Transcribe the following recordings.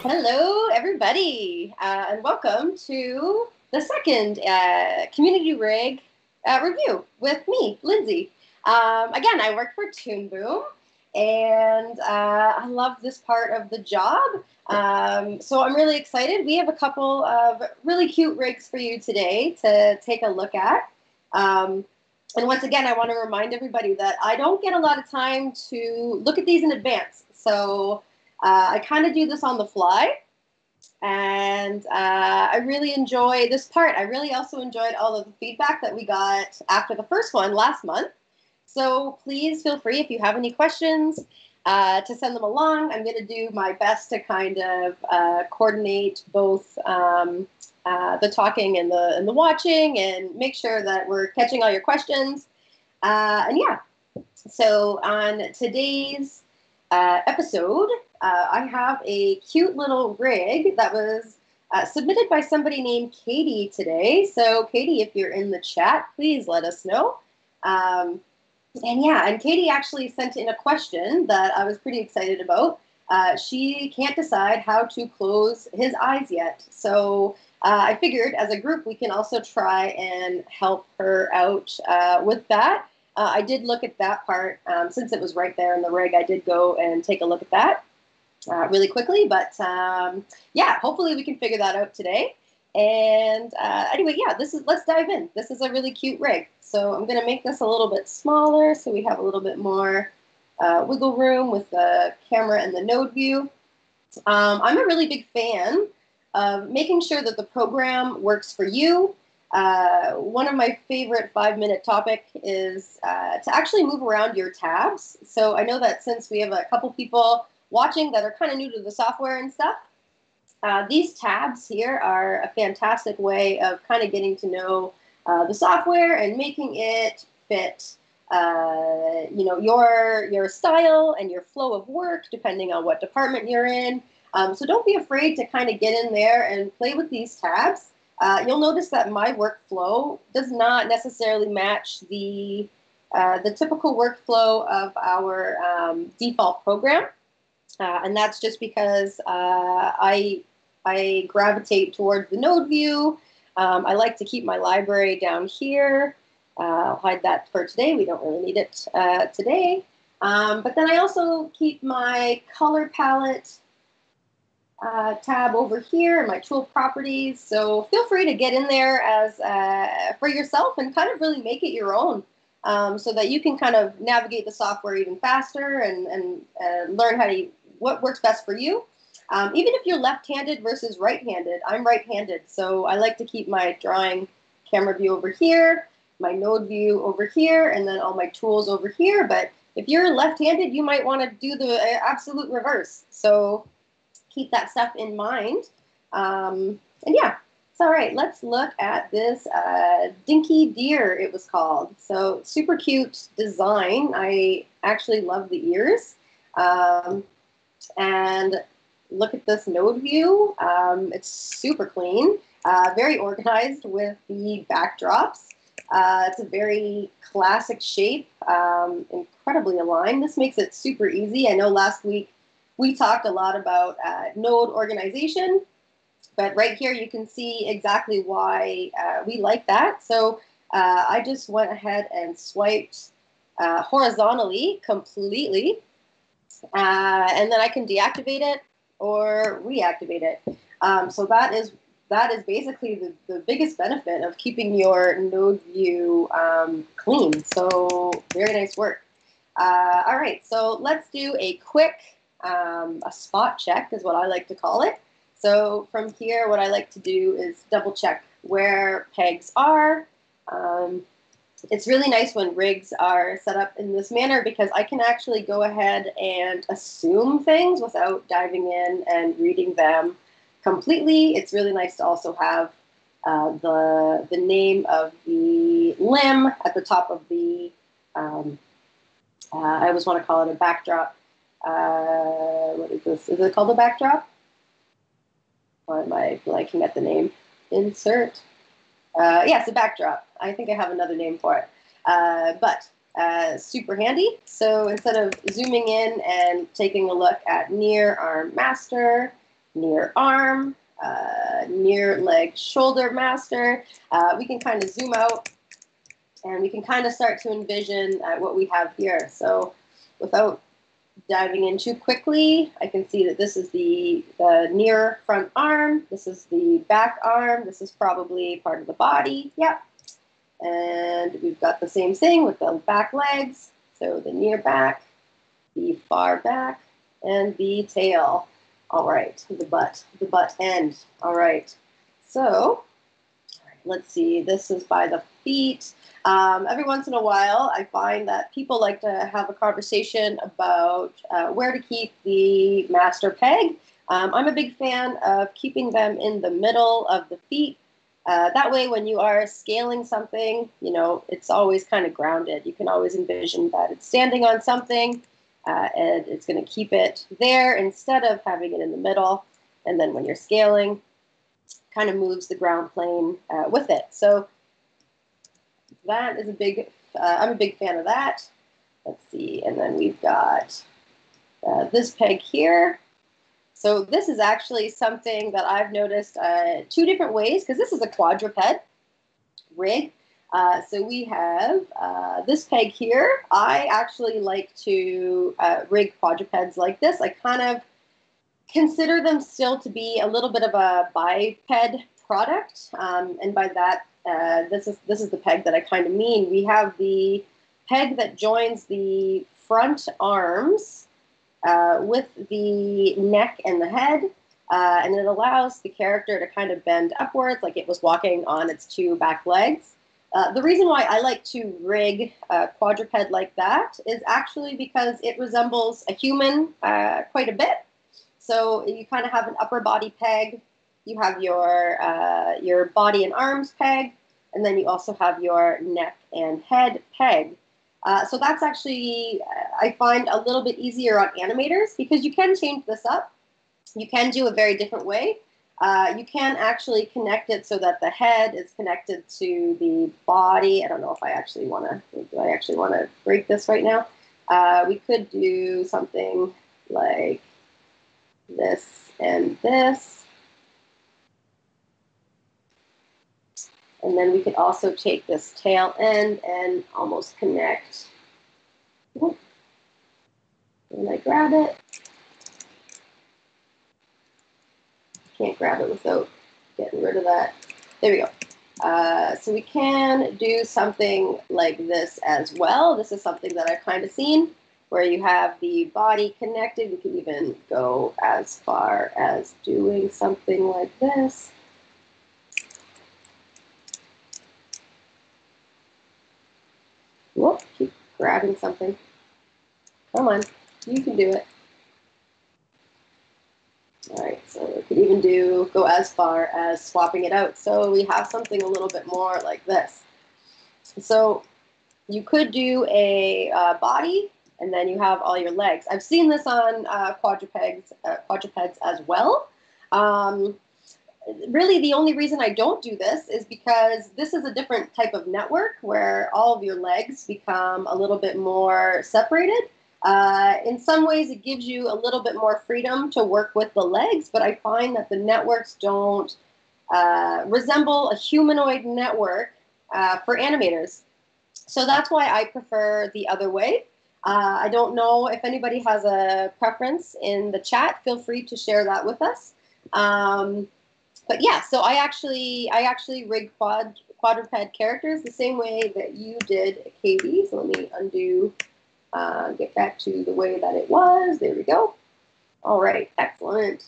Hello, everybody, uh, and welcome to the second uh, Community Rig uh, review with me, Lindsay. Um, again, I work for Toon Boom, and uh, I love this part of the job. Um, so I'm really excited. We have a couple of really cute rigs for you today to take a look at. Um, and once again, I want to remind everybody that I don't get a lot of time to look at these in advance. So uh, I kind of do this on the fly. And uh, I really enjoy this part. I really also enjoyed all of the feedback that we got after the first one last month. So please feel free if you have any questions uh, to send them along. I'm going to do my best to kind of uh, coordinate both um, uh, the talking and the and the watching, and make sure that we're catching all your questions. Uh, and yeah, so on today's uh, episode, uh, I have a cute little rig that was uh, submitted by somebody named Katey today. So, Katey, if you're in the chat, please let us know. Um, and yeah, and Katey actually sent in a question that I was pretty excited about. Uh, she can't decide how to close his eyes yet. So uh, I figured as a group we can also try and help her out uh, with that. Uh, I did look at that part um, since it was right there in the rig. I did go and take a look at that uh, really quickly, but um, yeah, hopefully we can figure that out today. And uh, anyway, yeah, this is let's dive in. This is a really cute rig. So I'm going to make this a little bit smaller so we have a little bit more uh, wiggle room with the camera and the node view. Um, I'm a really big fan making sure that the program works for you. Uh, one of my favorite five minute topic is uh, to actually move around your tabs. So I know that since we have a couple people watching that are kind of new to the software and stuff, uh, these tabs here are a fantastic way of kind of getting to know uh, the software and making it fit, uh, you know, your your style and your flow of work, depending on what department you're in. Um, so don't be afraid to kind of get in there and play with these tabs. Uh, you'll notice that my workflow does not necessarily match the uh, the typical workflow of our um, default program. Uh, and that's just because uh, I I gravitate towards the node view. Um, I like to keep my library down here. Uh, I'll hide that for today. We don't really need it uh, today. Um, but then I also keep my color palette uh, tab over here my tool properties. So feel free to get in there as uh, for yourself and kind of really make it your own. Um, so that you can kind of navigate the software even faster and, and uh, learn how to what works best for you. Um, even if you're left-handed versus right-handed, I'm right-handed, so I like to keep my drawing camera view over here, my node view over here, and then all my tools over here. But if you're left-handed, you might want to do the uh, absolute reverse. So keep that stuff in mind. Um, and yeah, so all right. Let's look at this uh, Dinky Deer. It was called. So super cute design. I actually love the ears. Um, and look at this node view. Um, it's super clean, uh, very organized with the backdrops. Uh, it's a very classic shape, um, incredibly aligned. This makes it super easy. I know last week we talked a lot about uh, node organization, but right here you can see exactly why uh, we like that. So uh, I just went ahead and swiped uh, horizontally completely, and then I can deactivate it or reactivate it. Um, so that is that is basically the, the biggest benefit of keeping your node view um, clean. So very nice work. Uh, all right, so let's do a quick um, a spot check is what I like to call it. So from here, what I like to do is double check where pegs are. Um, it's really nice when rigs are set up in this manner because I can actually go ahead and assume things without diving in and reading them completely. It's really nice to also have uh, the, the name of the limb at the top of the, um, uh, I always want to call it a backdrop. Uh, what is this? Is it called a backdrop? Or am I blanking at the name? Insert. Uh, yes, a backdrop. I think I have another name for it. uh, but uh, super handy. So instead of zooming in and taking a look at near arm master, near arm, uh, near leg shoulder master, uh, we can kind of zoom out and we can kind of start to envision uh, what we have here. So without diving in too quickly, I can see that this is the, the near front arm, this is the back arm, this is probably part of the body. Yep. And we've got the same thing with the back legs. So the near back, the far back, and the tail. All right, the butt, the butt end. All right. So let's see, this is by the feet. Um, every once in a while, I find that people like to have a conversation about uh, where to keep the master peg. Um, I'm a big fan of keeping them in the middle of the feet. Uh, that way, when you are scaling something, you know, it's always kind of grounded. You can always envision that it's standing on something uh, and it's going to keep it there instead of having it in the middle. And then when you're scaling, kind of moves the ground plane uh, with it. So that is a big, uh, I'm a big fan of that. Let's see, and then we've got uh, this peg here. So this is actually something that I've noticed uh, two different ways, because this is a quadruped rig. Uh, so we have uh, this peg here. I actually like to uh, rig quadrupeds like this. I kind of consider them still to be a little bit of a biped product. Um, and by that, uh, this is this is the peg that I kind of mean. We have the peg that joins the front arms uh, with the neck and the head, uh, and it allows the character to kind of bend upwards like it was walking on its two back legs. Uh, the reason why I like to rig a quadruped like that is actually because it resembles a human uh, quite a bit. So you kind of have an upper body peg, you have your uh, your body and arms peg, and then you also have your neck and head peg. Uh, so that's actually, uh, I find, a little bit easier on animators because you can change this up. You can do a very different way. Uh, you can actually connect it so that the head is connected to the body. I don't know if I actually want to, do I actually want to break this right now? Uh, we could do something like this and this. And then we could also take this tail end and almost connect. And I grab it. Can't grab it without getting rid of that. There we go. Uh, so we can do something like this as well. This is something that I've kind of seen where you have the body connected. We can even go as far as doing something like this. Whoop, keep grabbing something. Come on, you can do it. All right, so we could even do, go as far as swapping it out. So we have something a little bit more like this. So you could do a uh, body and then you have all your legs. I've seen this on uh, quadrupeds, uh, quadrupeds as well. Um, really the only reason I don't do this is because this is a different type of network where all of your legs become a little bit more separated. Uh, in some ways, it gives you a little bit more freedom to work with the legs, but I find that the networks don't uh, resemble a humanoid network uh, for animators. So that's why I prefer the other way. Uh, I don't know if anybody has a preference in the chat. Feel free to share that with us. Um, but yeah, so I actually I actually rigged quad quadruped characters the same way that you did Katey. So let me undo, uh, get back to the way that it was. There we go. All right, excellent.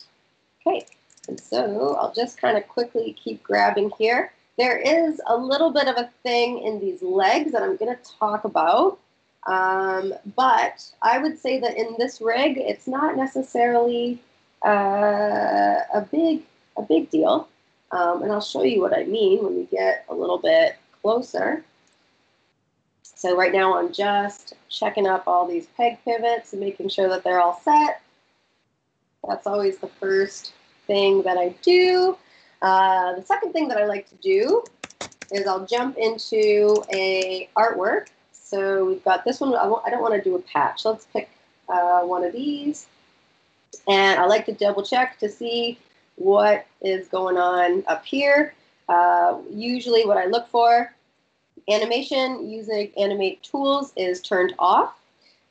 Okay, and so I'll just kind of quickly keep grabbing here. There is a little bit of a thing in these legs that I'm going to talk about. Um, but I would say that in this rig, it's not necessarily uh, a big a big deal. Um, and I'll show you what I mean when we get a little bit closer. So right now I'm just checking up all these peg pivots and making sure that they're all set. That's always the first thing that I do. Uh, the second thing that I like to do is I'll jump into a artwork. So we've got this one. I, I don't want to do a patch. Let's pick uh, one of these. And I like to double check to see what is going on up here. Uh, usually what I look for, animation using animate tools is turned off.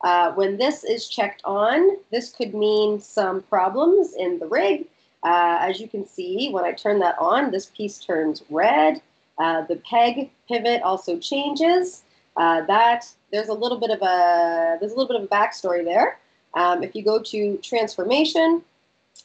Uh, when this is checked on, this could mean some problems in the rig. Uh, as you can see, when I turn that on, this piece turns red. Uh, the peg pivot also changes. Uh, that there's a little bit of a there's a little bit of a backstory there. Um, if you go to transformation,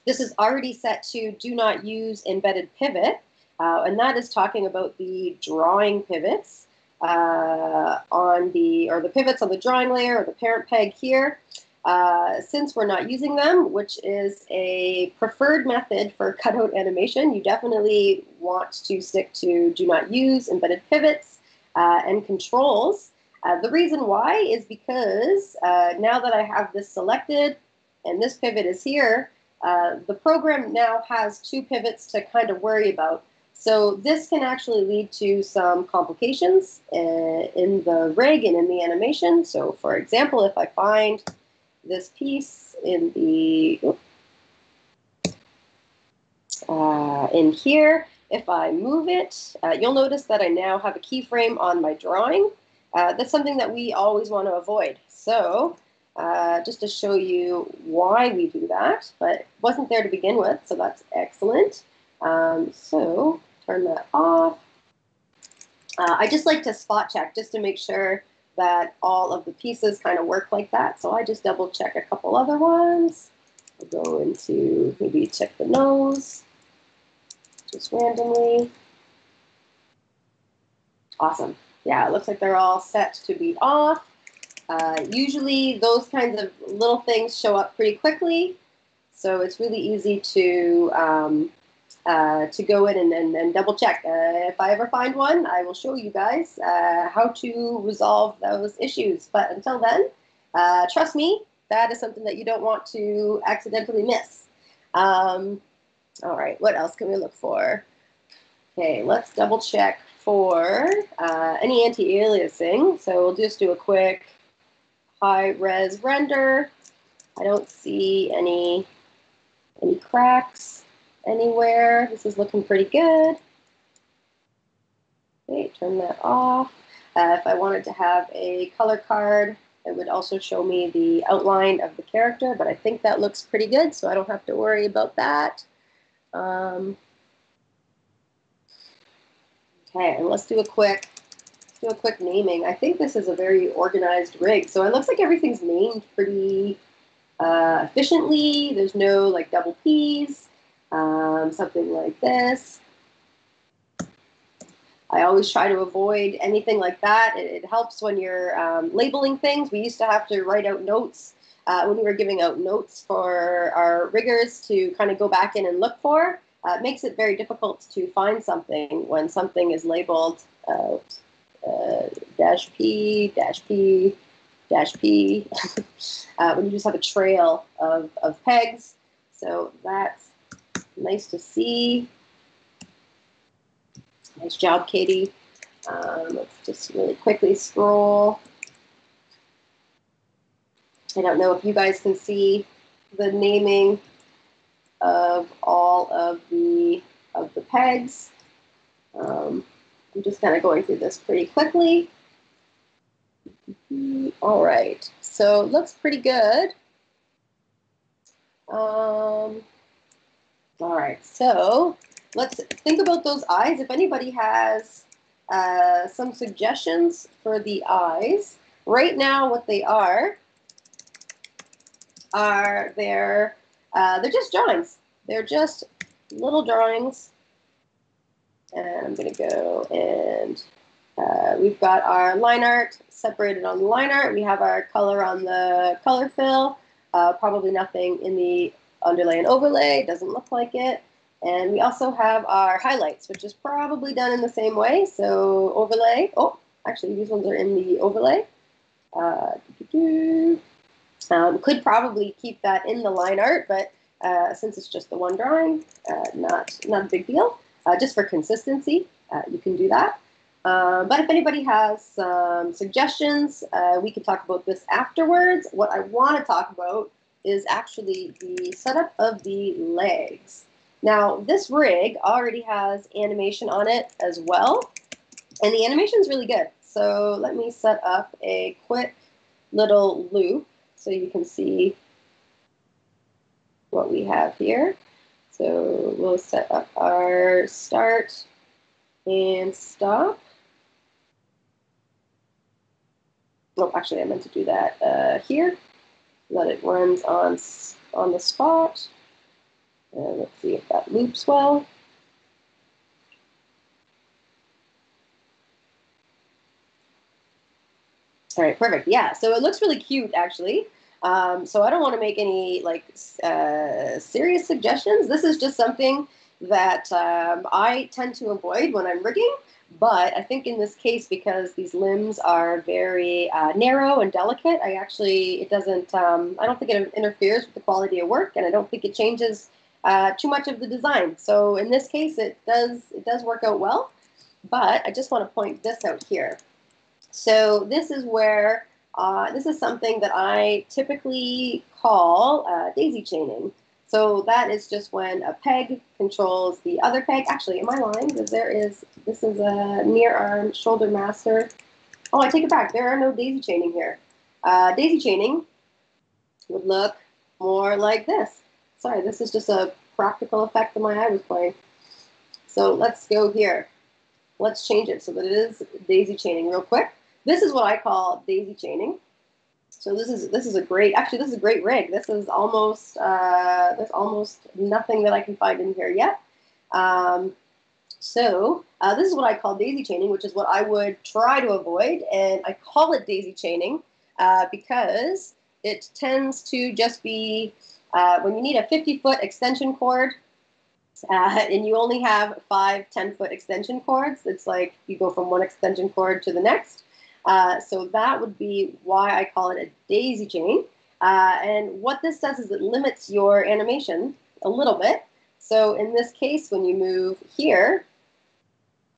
this is already set to do not use embedded pivot, uh, and that is talking about the drawing pivots uh, on the, or the pivots on the drawing layer or the parent peg here. Uh, since we're not using them, which is a preferred method for cutout animation, you definitely want to stick to do not use embedded pivots uh, and controls. Uh, the reason why is because uh, now that I have this selected and this pivot is here, uh, the program now has two pivots to kind of worry about. So this can actually lead to some complications uh, in the rig and in the animation. So for example, if I find this piece in the uh, in here, if I move it, uh, you'll notice that I now have a keyframe on my drawing. Uh, that's something that we always want to avoid. So uh, just to show you why we do that, but it wasn't there to begin with, so that's excellent. Um, so turn that off. Uh, I just like to spot check just to make sure that all of the pieces kind of work like that. So I just double check a couple other ones. I'll go into maybe check the nose just randomly. Awesome. Yeah, it looks like they're all set to be off. Uh, usually those kinds of little things show up pretty quickly. So it's really easy to um, uh, to go in and, and, and double check. Uh, if I ever find one, I will show you guys uh, how to resolve those issues. But until then, uh, trust me, that is something that you don't want to accidentally miss. Um, all right, what else can we look for? Okay, let's double check for uh, any anti-aliasing. So we'll just do a quick high-res render. I don't see any any cracks anywhere. This is looking pretty good. Okay, turn that off. Uh, if I wanted to have a color card, it would also show me the outline of the character, but I think that looks pretty good, so I don't have to worry about that. Um, okay, and let's do a quick do a quick naming. I think this is a very organized rig, so it looks like everything's named pretty uh, efficiently. There's no like double P's um, something like this. I always try to avoid anything like that. It, it helps when you're um, labeling things. We used to have to write out notes uh, when we were giving out notes for our riggers to kind of go back in and look for. Uh, it makes it very difficult to find something when something is labeled uh, uh dash P, dash P, dash P, uh, when you just have a trail of, of pegs. So that's Nice to see. Nice job, Katey. Um, let's just really quickly scroll. I don't know if you guys can see the naming of all of the of the pegs. Um, I'm just kind of going through this pretty quickly. All right, so it looks pretty good. Um, all right, so let's think about those eyes. If anybody has uh, some suggestions for the eyes, right now what they are are they're uh, they're just drawings. They're just little drawings. And I'm gonna go and uh, we've got our line art separated on the line art. We have our color on the color fill. Uh, probably nothing in the underlay and overlay, doesn't look like it. And we also have our highlights, which is probably done in the same way. So overlay, oh, actually these ones are in the overlay. Uh, um, could probably keep that in the line art, but uh, since it's just the one drawing, uh, not, not a big deal. Uh, just for consistency, uh, you can do that. Uh, but if anybody has some suggestions, uh, we can talk about this afterwards. What I want to talk about is actually the setup of the legs. Now, this rig already has animation on it as well, and the animation is really good. So let me set up a quick little loop so you can see what we have here. So we'll set up our start and stop. Oh, actually, I meant to do that uh, here. Let it runs on on the spot. And let's see if that loops well. All right, perfect. Yeah, so it looks really cute, actually. Um, so I don't want to make any like uh, serious suggestions. This is just something that um, I tend to avoid when I'm rigging. But I think in this case, because these limbs are very uh, narrow and delicate, I actually, it doesn't, um, I don't think it interferes with the quality of work and I don't think it changes uh, too much of the design. So in this case, it does, it does work out well. But I just want to point this out here. So this is where, uh, this is something that I typically call uh, daisy chaining. So that is just when a peg controls the other peg. Actually, in my line, because there is, this is a near arm shoulder master. Oh, I take it back. There are no daisy chaining here. Uh, daisy chaining would look more like this. Sorry, this is just a practical effect that my eye was playing. So let's go here. Let's change it so that it is daisy chaining real quick. This is what I call daisy chaining. So this is this is a great actually this is a great rig. This is almost uh, there's almost nothing that I can find in here yet. Um, so uh, this is what I call daisy chaining, which is what I would try to avoid, and I call it daisy chaining uh, because it tends to just be uh, when you need a 50 foot extension cord uh, and you only have five 10 foot extension cords. It's like you go from one extension cord to the next. Uh, so that would be why I call it a daisy chain. Uh, and what this does is it limits your animation a little bit. So in this case, when you move here,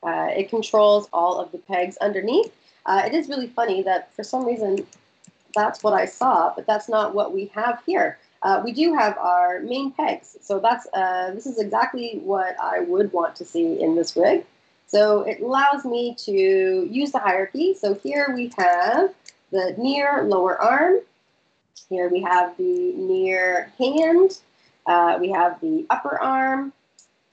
uh, it controls all of the pegs underneath. Uh, it is really funny that for some reason that's what I saw, but that's not what we have here. Uh, we do have our main pegs. So that's this is exactly what I would want to see in this rig. So it allows me to use the hierarchy. So here we have the near lower arm. Here we have the near hand. Uh, we have the upper arm.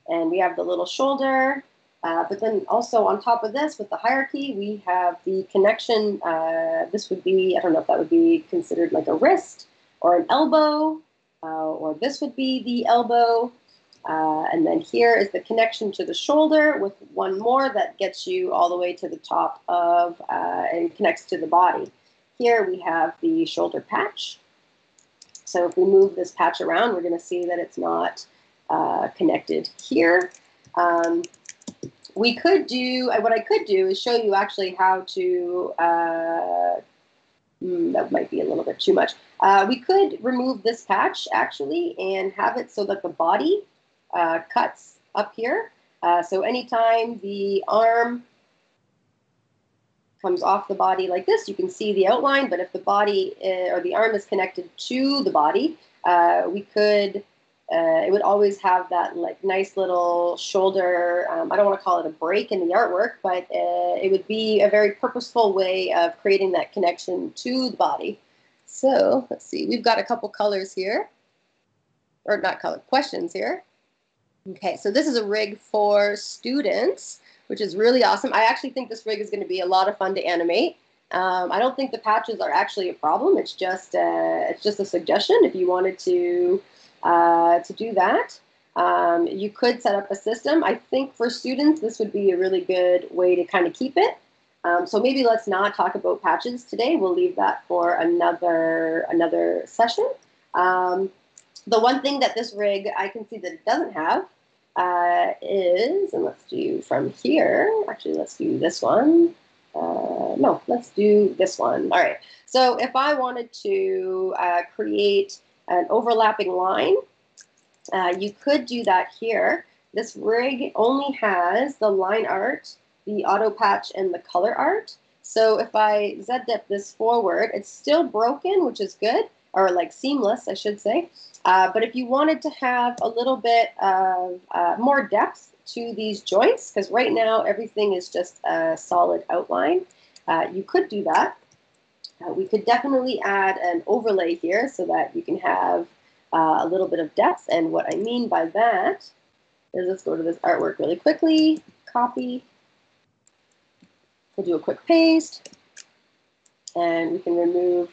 And we have the little shoulder. Uh, but then also on top of this, with the hierarchy, we have the connection. Uh, this would be, I don't know if that would be considered like a wrist or an elbow, uh, or this would be the elbow. Uh, and then here is the connection to the shoulder with one more that gets you all the way to the top of uh, and connects to the body. Here we have the shoulder patch. So if we move this patch around, we're going to see that it's not uh, connected here. Um, we could do, uh, what I could do is show you actually how to, mm, that might be a little bit too much. Uh, we could remove this patch actually and have it so that the body uh, cuts up here. Uh, so anytime the arm comes off the body like this, you can see the outline, but if the body uh, or the arm is connected to the body, uh, we could, uh, it would always have that like nice little shoulder, um, I don't want to call it a break in the artwork, but uh, it would be a very purposeful way of creating that connection to the body. So let's see, we've got a couple colors here, or not color, questions here. Okay, so this is a rig for students, which is really awesome. I actually think this rig is going to be a lot of fun to animate. Um, I don't think the patches are actually a problem. It's just a, it's just a suggestion if you wanted to uh, to do that. Um, you could set up a system. I think for students, this would be a really good way to kind of keep it. Um, so maybe let's not talk about patches today. We'll leave that for another another session. Um, the one thing that this rig I can see that it doesn't have uh, is, and let's do from here, actually let's do this one. Uh, no, let's do this one. All right, so if I wanted to uh, create an overlapping line, uh, you could do that here. This rig only has the line art the auto patch and the color art. So if I Z-dip this forward, it's still broken, which is good, or like seamless, I should say. Uh, but if you wanted to have a little bit of uh, more depth to these joints, because right now everything is just a solid outline, uh, you could do that. Uh, we could definitely add an overlay here so that you can have uh, a little bit of depth. And what I mean by that is let's go to this artwork really quickly, copy. We'll do a quick paste. And we can remove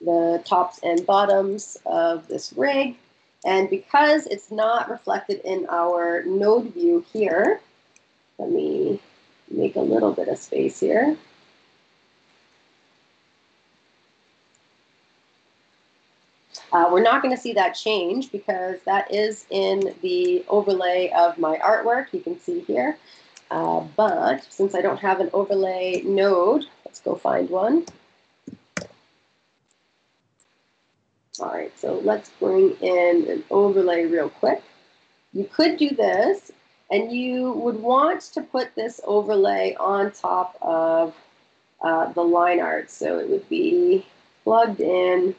the tops and bottoms of this rig. And because it's not reflected in our node view here, let me make a little bit of space here. Uh, we're not going to see that change because that is in the overlay of my artwork. You can see here. Uh, but since I don't have an overlay node, let's go find one. All right, so let's bring in an overlay real quick. You could do this, and you would want to put this overlay on top of uh, the line art. So it would be plugged in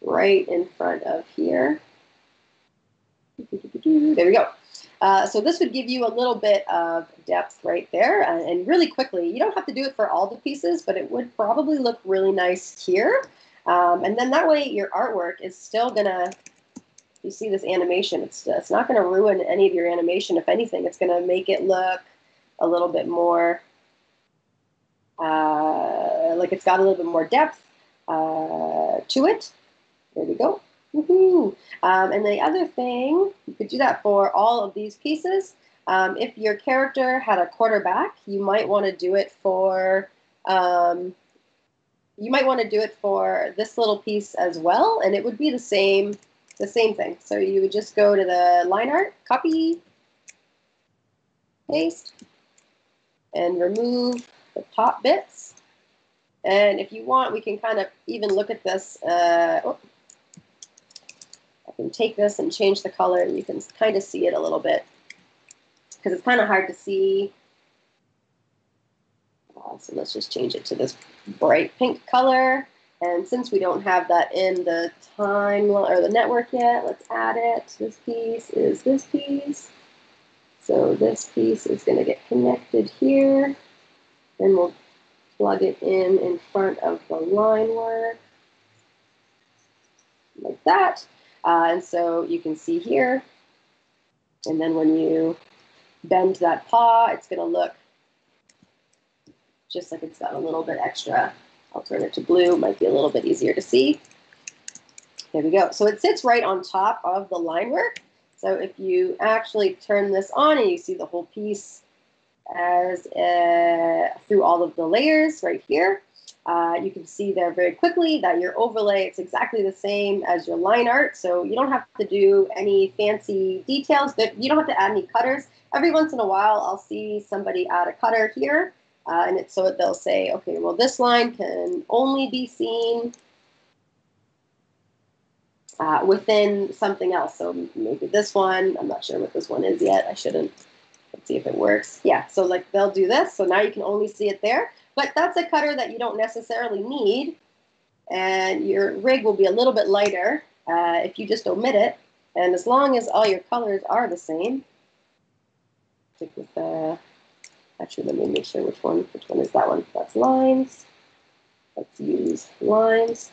right in front of here. There we go. Uh, so this would give you a little bit of depth right there uh, and really quickly. You don't have to do it for all the pieces, but it would probably look really nice here. Um, and then that way your artwork is still gonna, you see this animation, it's, it's not gonna ruin any of your animation. If anything, it's gonna make it look a little bit more, uh, like it's got a little bit more depth uh, to it. There we go. Um, and the other thing, you could do that for all of these pieces. Um, if your character had a quarterback, you might want to do it for um, you might want to do it for this little piece as well, and it would be the same the same thing. So you would just go to the line art, copy, paste, and remove the top bits. And if you want, we can kind of even look at this. Uh, oh, I can take this and change the color, and you can kind of see it a little bit because it's kind of hard to see. So let's just change it to this bright pink color. And since we don't have that in the time or the network yet, let's add it. This piece is this piece. So this piece is going to get connected here. Then we'll plug it in in front of the line work like that. Uh, and so you can see here, and then when you bend that paw, it's going to look just like it's got a little bit extra. I'll turn it to blue, might be a little bit easier to see. There we go. So it sits right on top of the line work. So if you actually turn this on and you see the whole piece as uh, through all of the layers right here, uh, you can see there very quickly that your overlay, it's exactly the same as your line art. So you don't have to do any fancy details. That You don't have to add any cutters. Every once in a while, I'll see somebody add a cutter here. Uh, and it's so that they'll say, okay, well, this line can only be seen uh, within something else. So maybe this one, I'm not sure what this one is yet. I shouldn't. Let's see if it works. Yeah, so like they'll do this. So now you can only see it there. But that's a cutter that you don't necessarily need. And your rig will be a little bit lighter uh, if you just omit it. And as long as all your colors are the same, stick with the, actually let me make sure which one, which one is that one? That's lines. Let's use lines.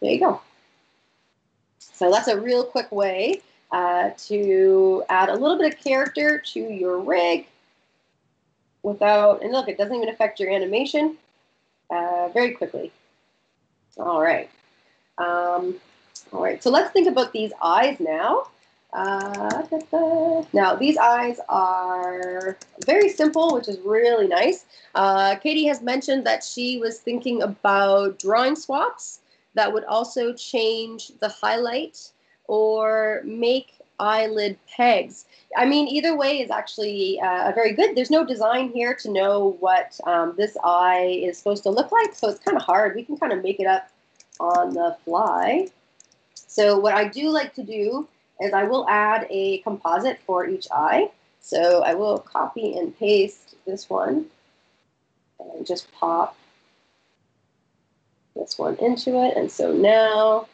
There you go. So that's a real quick way uh, to add a little bit of character to your rig without, and look, it doesn't even affect your animation uh, very quickly. All right. Um, all right, so let's think about these eyes now. Uh. Now, these eyes are very simple, which is really nice. Uh, Katey has mentioned that she was thinking about drawing swaps that would also change the highlight or make eyelid pegs. I mean, either way is actually uh, very good. There's no design here to know what um, this eye is supposed to look like, so it's kind of hard. We can kind of make it up on the fly. So what I do like to do is I will add a composite for each eye. So I will copy and paste this one and just pop this one into it. And so now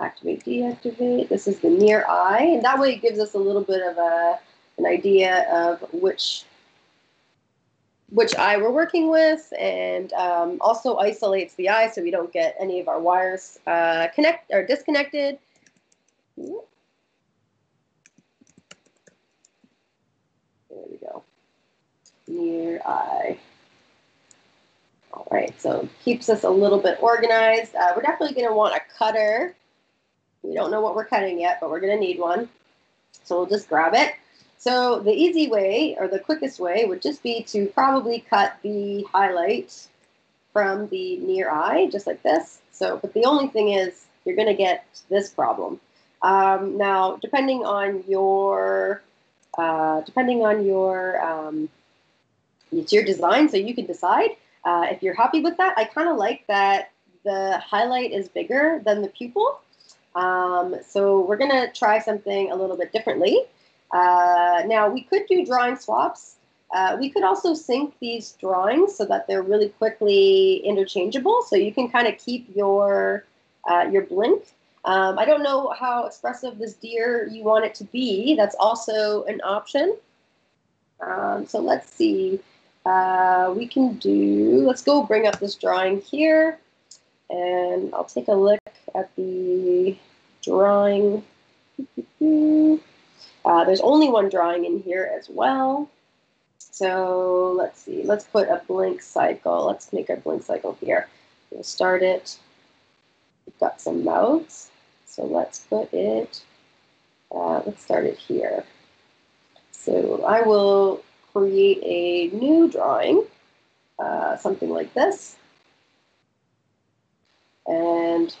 activate, deactivate. This is the near eye. And that way it gives us a little bit of a, an idea of which which eye we're working with and um, also isolates the eye so we don't get any of our wires uh, connect or disconnected. There we go. Near eye. All right, so keeps us a little bit organized. Uh, we're definitely going to want a cutter. We don't know what we're cutting yet, but we're going to need one. So we'll just grab it. So the easy way, or the quickest way, would just be to probably cut the highlight from the near eye, just like this. So, but the only thing is, you're going to get this problem. Um, now, depending on your, uh, depending on your, um, it's your design, so you can decide. Uh, if you're happy with that, I kind of like that the highlight is bigger than the pupil. Um, so we're going to try something a little bit differently. Uh, now, we could do drawing swaps. Uh, we could also sync these drawings so that they're really quickly interchangeable. So you can kind of keep your, uh, your blink. Um, I don't know how expressive this deer you want it to be. That's also an option. Um, so let's see. Uh, we can do, let's go bring up this drawing here and I'll take a look at the drawing. Uh, there's only one drawing in here as well. So let's see, let's put a blink cycle. Let's make a blink cycle here. We'll start it. We've got some mouths. So let's put it, uh, let's start it here. So I will create a new drawing, uh, something like this. And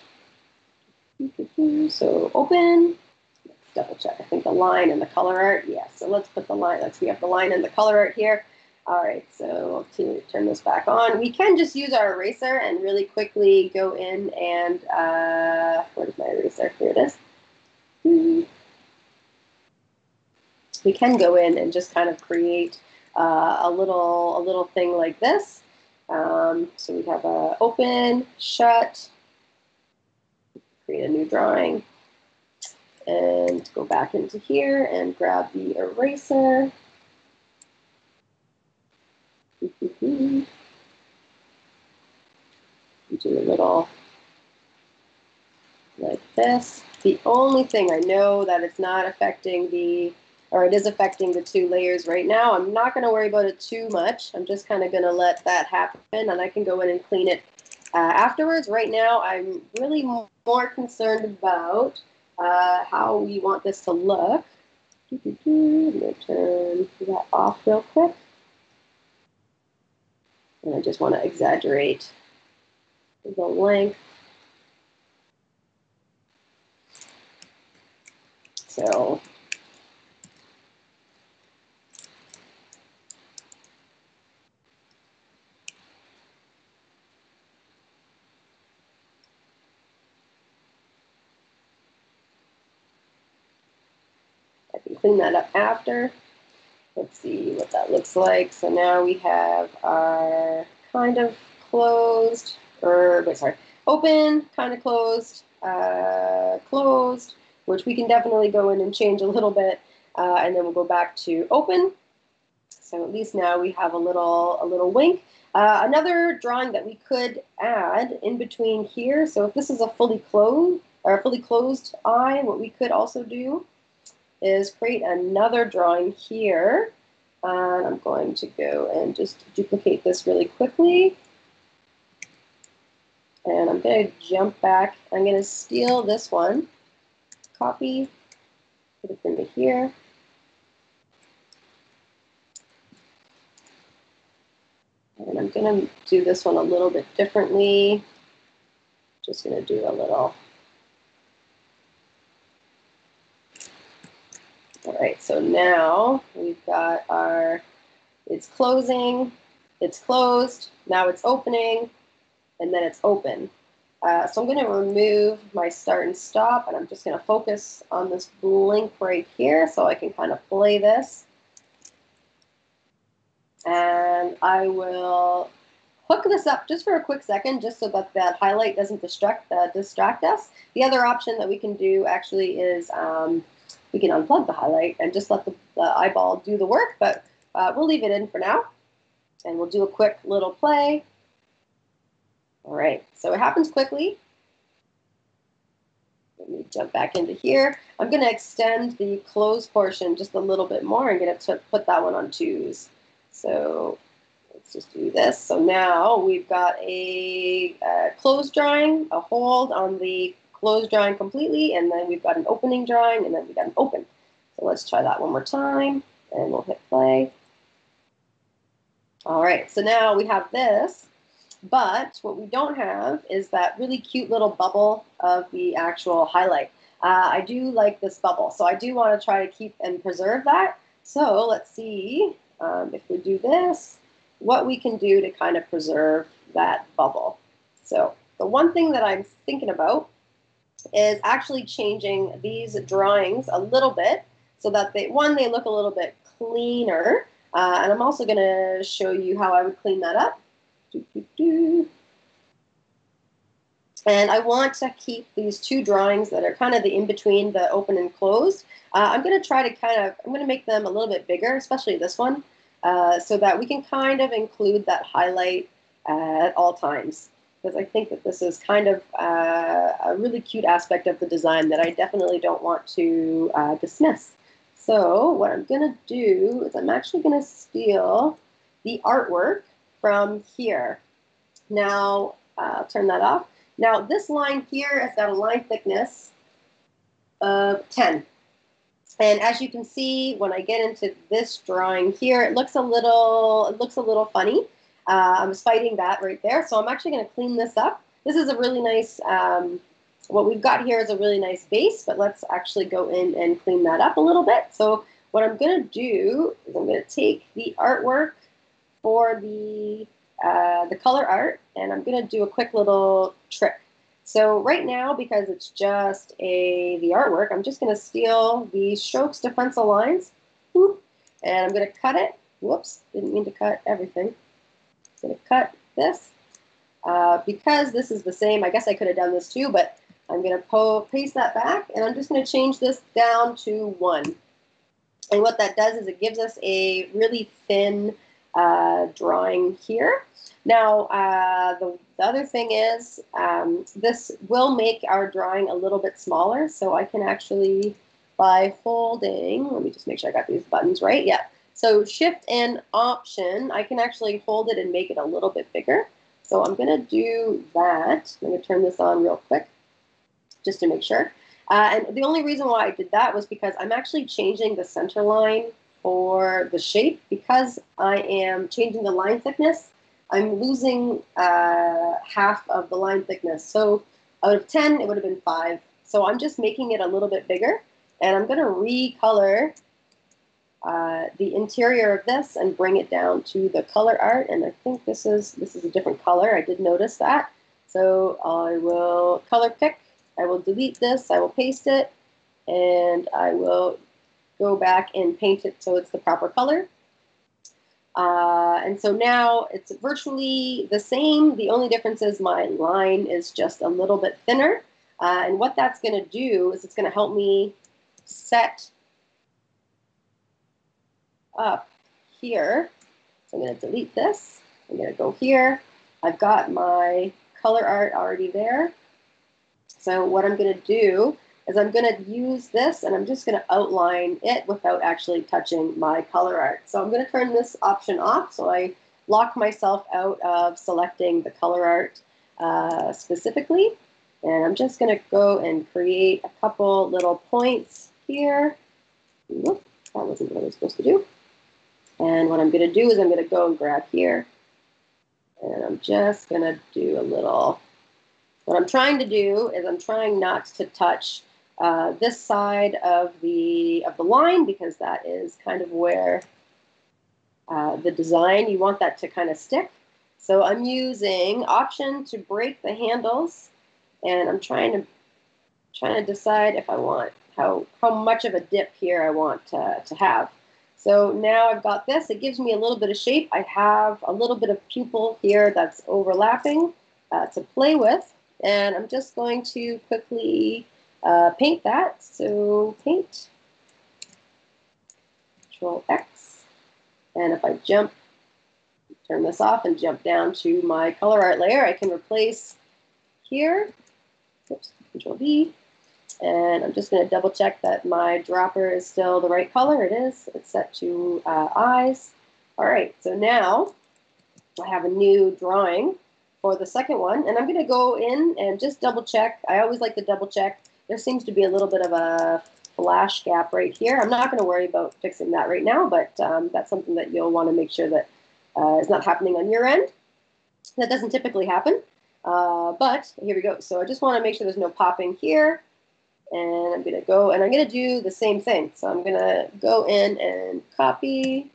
so open, let's double check. I think the line and the color art, yes. Yeah, so let's put the line, let's, we have the line and the color art here. All right, so to turn this back on, we can just use our eraser and really quickly go in and, uh, where's my eraser? Here it is. We can go in and just kind of create uh, a little a little thing like this. Um, so we have a open, shut, create a new drawing, and go back into here and grab the eraser. Do a little like this. The only thing I know that it's not affecting the or it is affecting the two layers right now. I'm not going to worry about it too much. I'm just kind of going to let that happen and I can go in and clean it uh, afterwards. Right now, I'm really more concerned about uh, how we want this to look. I'm going to turn that off real quick. And I just want to exaggerate the length. So clean that up after. Let's see what that looks like. So now we have our kind of closed, or wait, sorry, open, kind of closed, uh, closed, which we can definitely go in and change a little bit, uh, and then we'll go back to open. So at least now we have a little a little wink. Uh, another drawing that we could add in between here. So if this is a fully closed or fully closed eye, what we could also do is create another drawing here. And I'm going to go and just duplicate this really quickly. And I'm going to jump back. I'm going to steal this one, copy, put it into here. And I'm going to do this one a little bit differently. Just going to do a little All right, so now we've got our, it's closing, it's closed, now it's opening, and then it's open. Uh, so I'm going to remove my start and stop, and I'm just going to focus on this blink right here so I can kind of play this And I will hook this up just for a quick second, just so that that highlight doesn't distract, uh, distract us. The other option that we can do actually is um, we can unplug the highlight and just let the, the eyeball do the work, but uh, we'll leave it in for now. And we'll do a quick little play. All right, so it happens quickly. Let me jump back into here. I'm going to extend the close portion just a little bit more. I'm going to put that one on twos. So let's just do this. So now we've got a, a closed drawing, a hold on the closed drawing completely, and then we've got an opening drawing, and then we've got an open. So let's try that one more time, and we'll hit play. All right, so now we have this, but what we don't have is that really cute little bubble of the actual highlight. Uh, I do like this bubble, so I do want to try to keep and preserve that. So let's see um, if we do this, what we can do to kind of preserve that bubble. So the one thing that I'm thinking about is actually changing these drawings a little bit so that they, one, they look a little bit cleaner. Uh, and I'm also going to show you how I would clean that up. Doo, doo, doo. And I want to keep these two drawings that are kind of the in-between the open and closed. Uh, I'm going to try to kind of, I'm going to make them a little bit bigger, especially this one, uh, so that we can kind of include that highlight at all times because I think that this is kind of uh, a really cute aspect of the design that I definitely don't want to uh, dismiss. So what I'm going to do is I'm actually going to steal the artwork from here. Now, uh, I'll turn that off. Now, this line here has got a line thickness of 10. And as you can see, when I get into this drawing here, it looks a little, it looks a little funny. Uh, I was fighting that right there. So I'm actually going to clean this up. This is a really nice, um, what we've got here is a really nice base, but let's actually go in and clean that up a little bit. So what I'm going to do is I'm going to take the artwork for the, uh, the color art, and I'm going to do a quick little trick. So right now, because it's just a the artwork, I'm just going to steal the strokes pencil lines, and I'm going to cut it. Whoops, didn't mean to cut everything going to cut this. Uh, because this is the same, I guess I could have done this too, but I'm going to paste that back, and I'm just going to change this down to 1. And what that does is it gives us a really thin uh, drawing here. Now, uh, the, the, other thing is um, this will make our drawing a little bit smaller, so I can actually, by holding, let me just make sure I got these buttons right, yeah, so shift and option, I can actually hold it and make it a little bit bigger. So I'm to do that. I'm to turn this on real quick just to make sure. Uh, and the only reason why I did that was because I'm actually changing the center line for the shape because I am changing the line thickness. I'm losing uh, half of the line thickness. So out of 10, it would have been 5. So I'm just making it a little bit bigger. And I'm to recolor uh, the interior of this and bring it down to the color art. And I think this is this is a different color. I did notice that. So I will color pick. I will delete this. I will paste it, and I will go back and paint it so it's the proper color. Uh, and so now it's virtually the same. The only difference is my line is just a little bit thinner. Uh, and what that's going to do is it's going to help me set up here. So I'm going to delete this. I'm going to go here. I've got my color art already there. So what I'm going to do is I'm going to use this and I'm just going to outline it without actually touching my color art. So I'm going to turn this option off so I lock myself out of selecting the color art uh, specifically. And I'm just going to go and create a couple little points here. Whoop, that wasn't what I was supposed to do. And what I'm going to do is I'm going to go and grab here. And I'm just going to do a little, what I'm trying to do is I'm trying not to touch uh, this side of the, of the line because that is kind of where uh, the design, you want that to kind of stick. So I'm using option to break the handles and I'm trying to trying to decide if I want how how much of a dip here I want to, to have. So now I've got this. It gives me a little bit of shape. I have a little bit of pupil here that's overlapping uh, to play with. And I'm just going to quickly uh, paint that. So paint, Control X. And if I jump, turn this off and jump down to my color art layer, I can replace here, oops, Control V, and I'm just going to double check that my dropper is still the right color. It is. It's set to uh, eyes. All right, so now I have a new drawing for the second one. And I'm going to go in and just double check. I always like to double check. There seems to be a little bit of a flash gap right here. I'm not going to worry about fixing that right now, but um, that's something that you'll want to make sure that uh, is not happening on your end. That doesn't typically happen. Uh, but here we go. So I just want to make sure there's no popping here and I'm gonna go and I'm gonna do the same thing. So I'm gonna go in and copy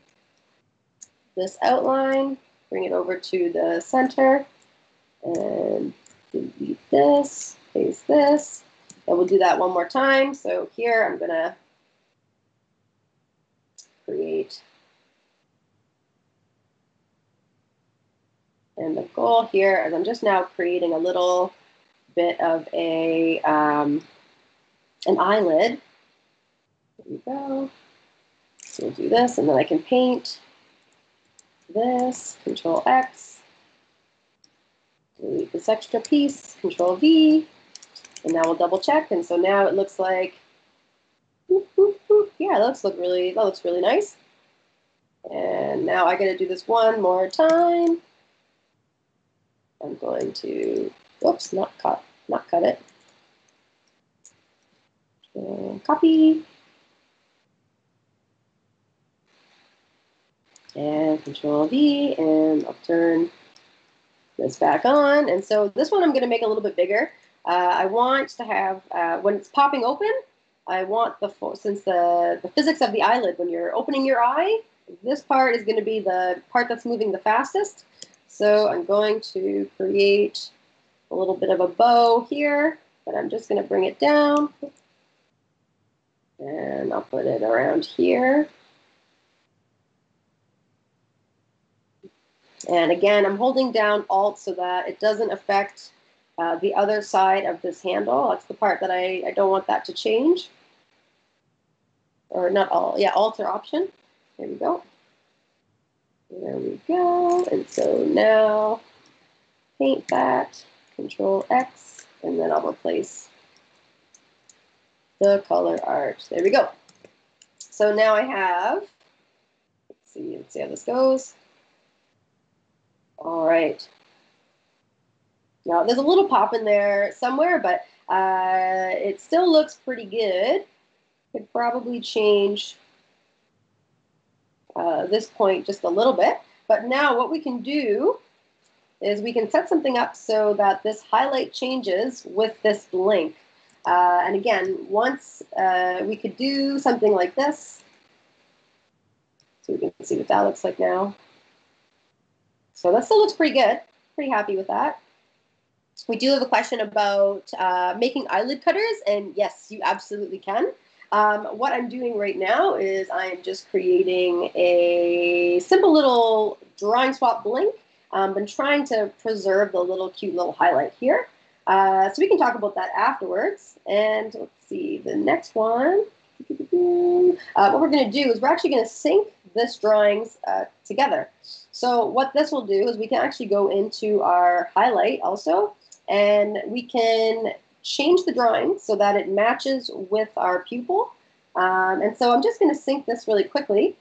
this outline, bring it over to the center, and delete this, paste this, and we'll do that one more time. So here I'm gonna create And the goal here is I'm just now creating a little bit of a um, an eyelid. There we go. So we'll do this, and then I can paint this, Control X, delete this extra piece, Control V, and now we'll double check. And so now it looks like, whoop, whoop, whoop. yeah, that looks look really, that looks really nice. And now I got to do this one more time. I'm going to, whoops, not cut, not cut it copy. And Control V, and I'll turn this back on. And so this one I'm going to make a little bit bigger. Uh, I want to have, uh, when it's popping open, I want the, since the, the physics of the eyelid, when you're opening your eye, this part is going to be the part that's moving the fastest. So I'm going to create a little bit of a bow here, but I'm just going to bring it down. And I'll put it around here. And again, I'm holding down Alt so that it doesn't affect uh, the other side of this handle. That's the part that I, I don't want that to change. Or not all, yeah, Alt or Option. There we go. There we go. And so now paint that, Control X, and then I'll replace the color art. There we go. So now I have, let's see, let's see how this goes. All right. Now there's a little pop in there somewhere, but uh, it still looks pretty good. Could probably change uh, this point just a little bit. But now what we can do is we can set something up so that this highlight changes with this blink. Uh, and again, once uh, we could do something like this. So we can see what that looks like now. So that still looks pretty good. Pretty happy with that. We do have a question about uh, making eyelid cutters, and yes, you absolutely can. Um, what I'm doing right now is I am just creating a simple little drawing swap blink. Um, been trying to preserve the little cute little highlight here. Uh, so we can talk about that afterwards. And let's see, the next one. Uh, what we're going to do is we're actually going to sync this drawings uh, together. So what this will do is we can actually go into our highlight also, and we can change the drawing so that it matches with our pupil. Um, and so I'm just going to sync this really quickly.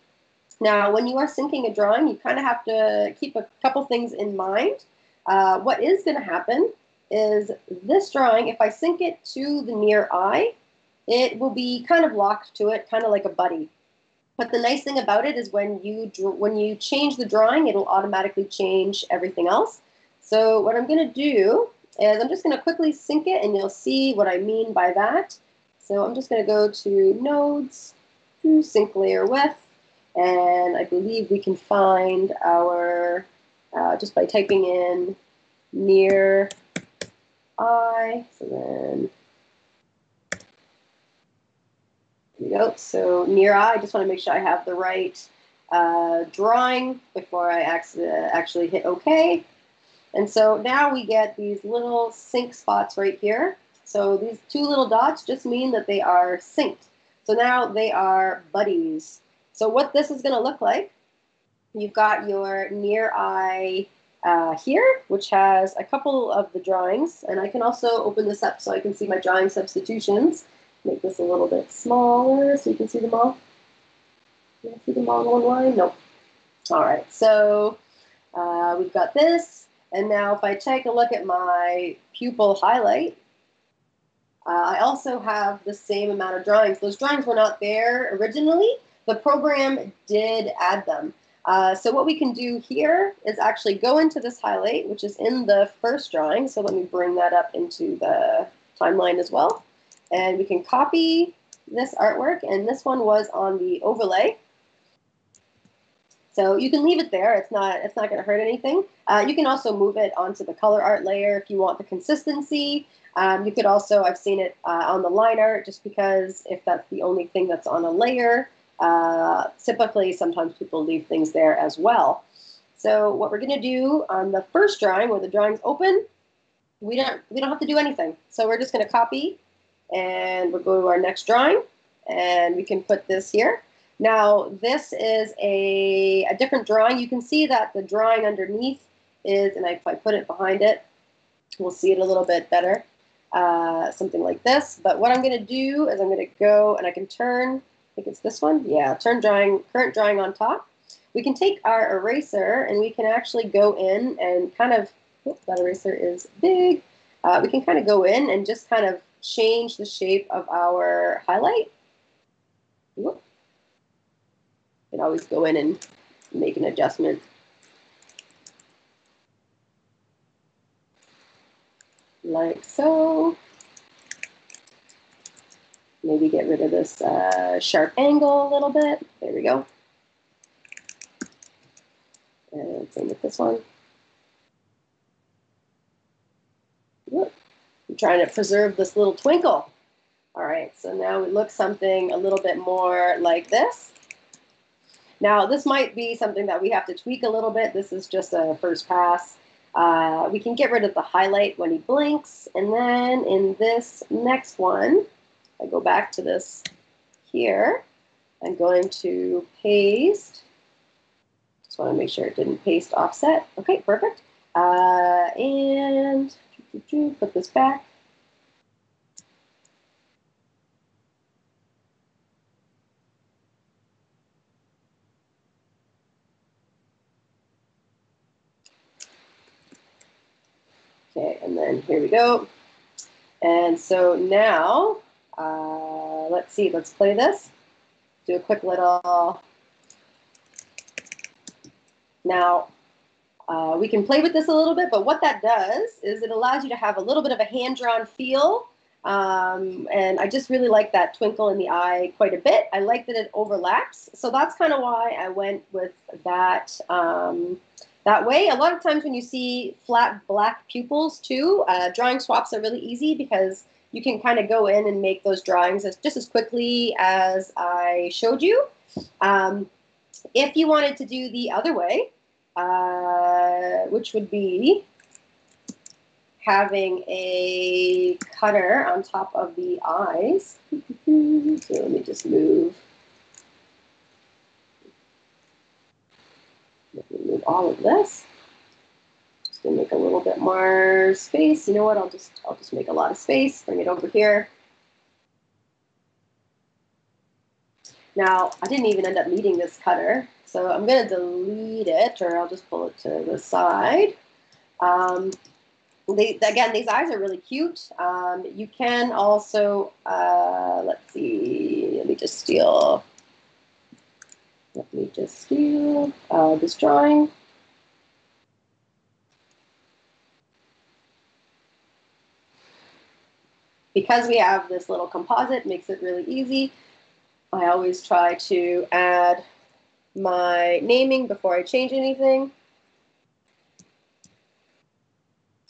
Now, when you are syncing a drawing, you kind of have to keep a couple things in mind. Uh, what is going to happen is this drawing, if I sync it to the near eye, it will be kind of locked to it, kind of like a buddy. But the nice thing about it is when you when you change the drawing, it'll automatically change everything else. So what I'm going to do is I'm just going to quickly sync it, and you'll see what I mean by that. So I'm just going to go to Nodes, to Sync Layer With, and I believe we can find our, uh, just by typing in near eye, so then There we go. So near eye, I just want to make sure I have the right uh, drawing before I actually hit OK. And so now we get these little sync spots right here. So these two little dots just mean that they are synced. So now they are buddies. So what this is going to look like, you've got your near eye uh, here, which has a couple of the drawings. And I can also open this up so I can see my drawing substitutions. Make this a little bit smaller so you can see them all. Can you see them all in one line? Nope. All right, so uh, we've got this. And now if I take a look at my pupil highlight, uh, I also have the same amount of drawings. Those drawings were not there originally. The program did add them. Uh, so what we can do here is actually go into this highlight, which is in the first drawing. So let me bring that up into the timeline as well. And we can copy this artwork, and this one was on the overlay. So you can leave it there. It's not it's not going to hurt anything. Uh, you can also move it onto the color art layer if you want the consistency. Um, you could also, I've seen it uh, on the line art just because if that's the only thing that's on a layer, uh, typically sometimes people leave things there as well. So what we're going to do on the first drawing where the drawing's open, we don't, we don't have to do anything. So we're just going to copy and we'll go to our next drawing and we can put this here. Now this is a, a different drawing. You can see that the drawing underneath is, and if I put it behind it, we'll see it a little bit better uh, something like this. But what I'm going to do is I'm going to go and I can turn, think it's this one. Yeah, turn drawing, current drawing on top. We can take our eraser and we can actually go in and kind of, that eraser is big. Uh, we can kind of go in and just kind of change the shape of our highlight. Whoop. You can always go in and make an adjustment like so. Maybe get rid of this uh, sharp angle a little bit. There we go. And same with this one. Look, I'm trying to preserve this little twinkle. All right, so now we look something a little bit more like this. Now, this might be something that we have to tweak a little bit. This is just a first pass. Uh, we can get rid of the highlight when he blinks. And then in this next one, I go back to this here. I'm going to paste. Just want to make sure it didn't paste offset. Okay, perfect. Uh, and put this back. Okay, and then here we go. And so now, uh, let's see, let's play this. Do a quick little. Now, uh, we can play with this a little bit, but what that does is it allows you to have a little bit of a hand-drawn feel. Um, and I just really like that twinkle in the eye quite a bit. I like that it overlaps. So that's kind of why I went with that. Um, that way. A lot of times when you see flat black pupils too, uh, drawing swaps are really easy because you can kind of go in and make those drawings as, just as quickly as I showed you. Um, if you wanted to do the other way, uh, which would be having a cutter on top of the eyes. so let me just move remove all of this. Gonna make a little bit more space. You know what? I'll just I'll just make a lot of space. Bring it over here. Now I didn't even end up needing this cutter, so I'm gonna delete it, or I'll just pull it to the side. Um, they, again, these eyes are really cute. Um, you can also, uh, let's see, let me just steal let me just steal uh, this drawing. Because we have this little composite, makes it really easy. I always try to add my naming before I change anything.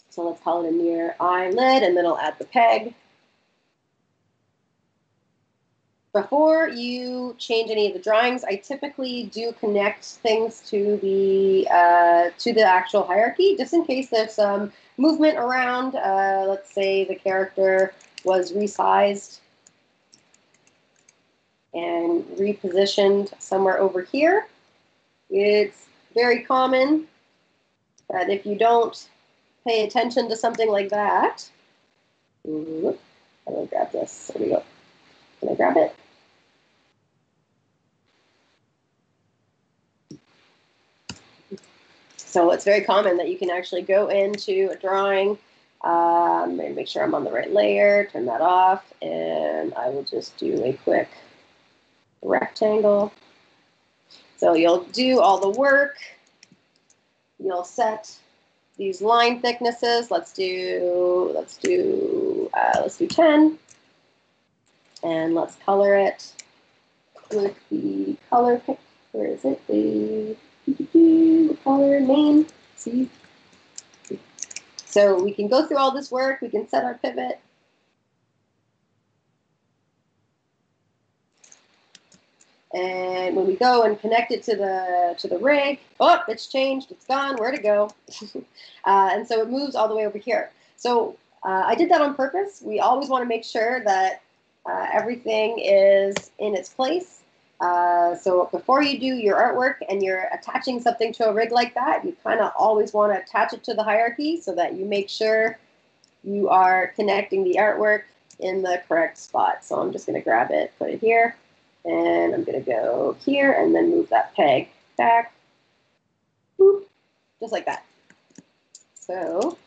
So let's call it a near eyelid, and then I'll add the peg. before you change any of the drawings, I typically do connect things to the uh, to the actual hierarchy, just in case there's some movement around. Uh, let's say the character was resized and repositioned somewhere over here. It's very common that if you don't pay attention to something like that, I'm gonna grab this. There we go. Can I grab it? So it's very common that you can actually go into a drawing um, and make sure I'm on the right layer, turn that off, and I will just do a quick rectangle. So you'll do all the work. You'll set these line thicknesses. Let's do let's do uh, let's do 10, and let's color it with the color pick. Where is it? The color name. See? So we can go through all this work. We can set our pivot. And when we go and connect it to the to the rig, oh, it's changed. It's gone. Where'd it go? uh, and so it moves all the way over here. So uh, I did that on purpose. We always want to make sure that uh, everything is in its place uh, so before you do your artwork and you're attaching something to a rig like that, you kind of always want to attach it to the hierarchy so that you make sure you are connecting the artwork in the correct spot. So I'm just going to grab it, put it here, and I'm going to go here and then move that peg back, Boop, just like that. So